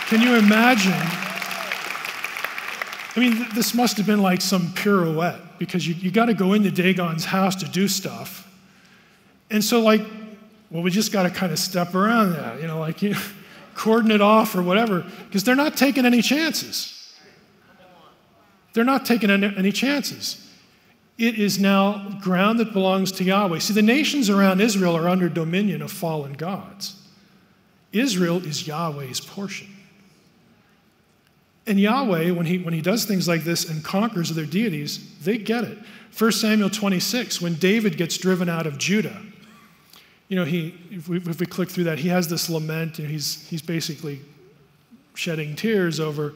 Speaker 1: can you imagine I mean, this must have been like some pirouette because you, you got to go into Dagon's house to do stuff. And so, like, well, we just got to kind of step around that, you know, like you know, cordon it off or whatever, because they're not taking any chances. They're not taking any chances. It is now ground that belongs to Yahweh. See, the nations around Israel are under dominion of fallen gods. Israel is Yahweh's portion. And Yahweh, when he, when he does things like this and conquers their deities, they get it. 1 Samuel 26, when David gets driven out of Judah, you know, he, if we, if we click through that, he has this lament, and he's, he's basically shedding tears over,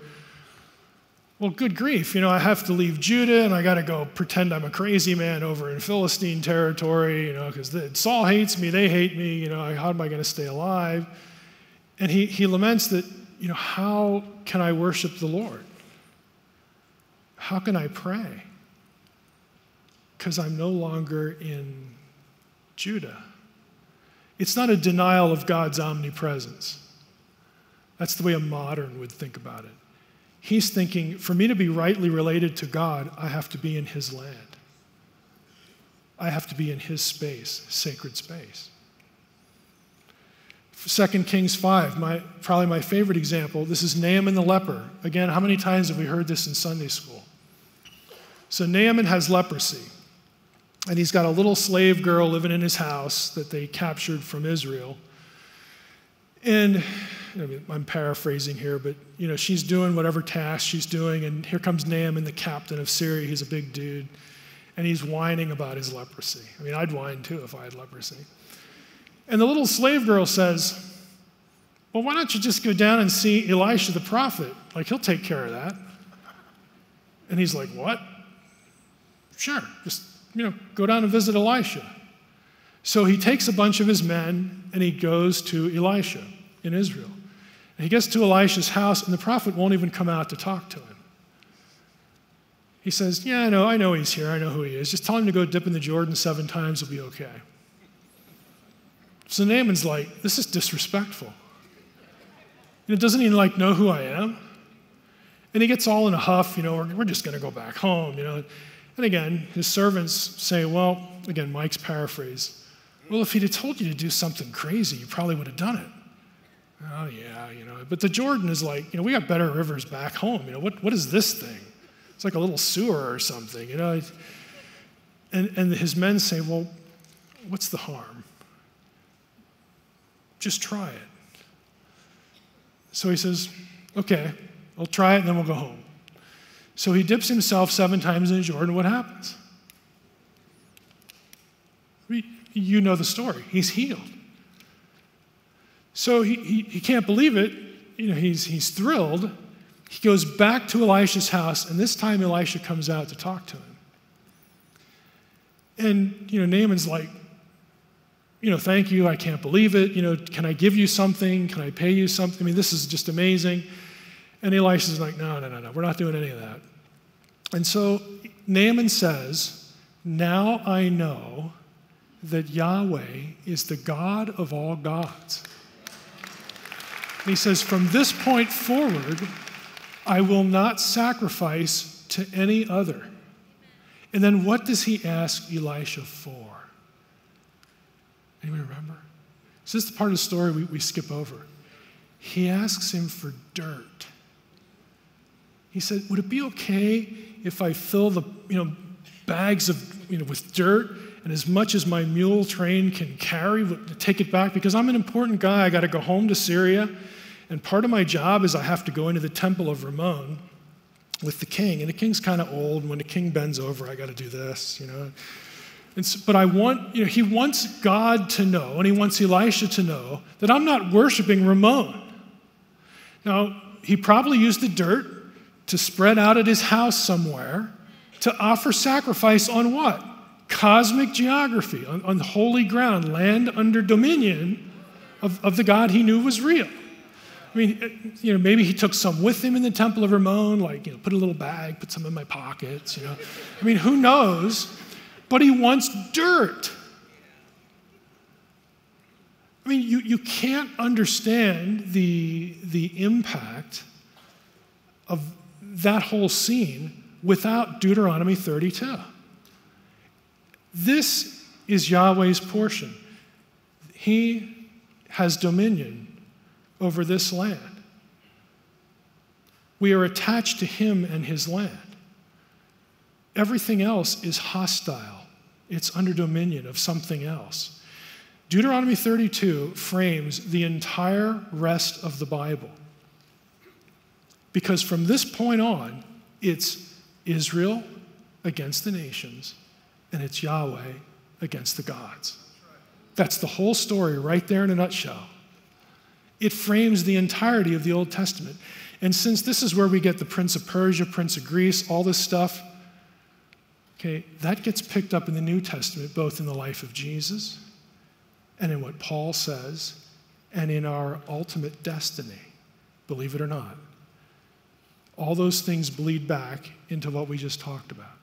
Speaker 1: well, good grief, you know, I have to leave Judah and I got to go pretend I'm a crazy man over in Philistine territory, you know, because Saul hates me, they hate me, you know, how am I going to stay alive? And he, he laments that you know, how can I worship the Lord? How can I pray? Because I'm no longer in Judah. It's not a denial of God's omnipresence. That's the way a modern would think about it. He's thinking, for me to be rightly related to God, I have to be in His land. I have to be in His space, sacred space. 2 Kings 5, my, probably my favorite example. This is Naaman the leper. Again, how many times have we heard this in Sunday school? So Naaman has leprosy, and he's got a little slave girl living in his house that they captured from Israel. And I mean, I'm paraphrasing here, but you know, she's doing whatever task she's doing, and here comes Naaman, the captain of Syria. He's a big dude, and he's whining about his leprosy. I mean, I'd whine too if I had leprosy. And the little slave girl says, Well, why don't you just go down and see Elisha the prophet? Like, he'll take care of that. And he's like, What? Sure, just, you know, go down and visit Elisha. So he takes a bunch of his men and he goes to Elisha in Israel. And he gets to Elisha's house, and the prophet won't even come out to talk to him. He says, Yeah, I know, I know he's here. I know who he is. Just tell him to go dip in the Jordan seven times, he'll be okay. So Naaman's like, this is disrespectful. You know, doesn't even like know who I am? And he gets all in a huff, you know, we're, we're just going to go back home, you know. And again, his servants say, well, again, Mike's paraphrase, well, if he'd have told you to do something crazy, you probably would have done it. Oh, yeah, you know. But the Jordan is like, you know, we got better rivers back home. You know, what, what is this thing? It's like a little sewer or something, you know. And, and his men say, well, what's the harm? Just try it. So he says, Okay, I'll try it and then we'll go home. So he dips himself seven times in Jordan. What happens? You know the story. He's healed. So he, he, he can't believe it. You know, he's, he's thrilled. He goes back to Elisha's house, and this time Elisha comes out to talk to him. And, you know, Naaman's like, you know, thank you, I can't believe it. You know, can I give you something? Can I pay you something? I mean, this is just amazing. And Elisha's like, no, no, no, no, we're not doing any of that. And so Naaman says, Now I know that Yahweh is the God of all gods. And he says, From this point forward, I will not sacrifice to any other. And then what does he ask Elisha for? Anyone remember? This is the part of the story we, we skip over. He asks him for dirt. He said, Would it be okay if I fill the you know, bags of, you know, with dirt and as much as my mule train can carry, take it back? Because I'm an important guy. I got to go home to Syria. And part of my job is I have to go into the temple of Rimmon with the king. And the king's kind of old. And when the king bends over, I got to do this, you know. So, but I want, you know, he wants God to know, and he wants Elisha to know that I'm not worshiping Rimmon. Now, he probably used the dirt to spread out at his house somewhere to offer sacrifice on what? Cosmic geography, on, on holy ground, land under dominion of, of the God he knew was real. I mean, eh, you know, maybe he took some with him in the temple of Rimmon, like, you know, put a little bag, put some in my pockets, you know. I mean, who knows? But he wants dirt. I mean, you, you can't understand the, the impact of that whole scene without Deuteronomy 32. This is Yahweh's portion. He has dominion over this land. We are attached to him and his land. Everything else is hostile it's under dominion of something else. Deuteronomy 32 frames the entire rest of the Bible. Because from this point on, it's Israel against the nations, and it's Yahweh against the gods. That's the whole story right there in a nutshell. It frames the entirety of the Old Testament. And since this is where we get the Prince of Persia, Prince of Greece, all this stuff, Okay, that gets picked up in the New Testament, both in the life of Jesus and in what Paul says and in our ultimate destiny, believe it or not. All those things bleed back into what we just talked about.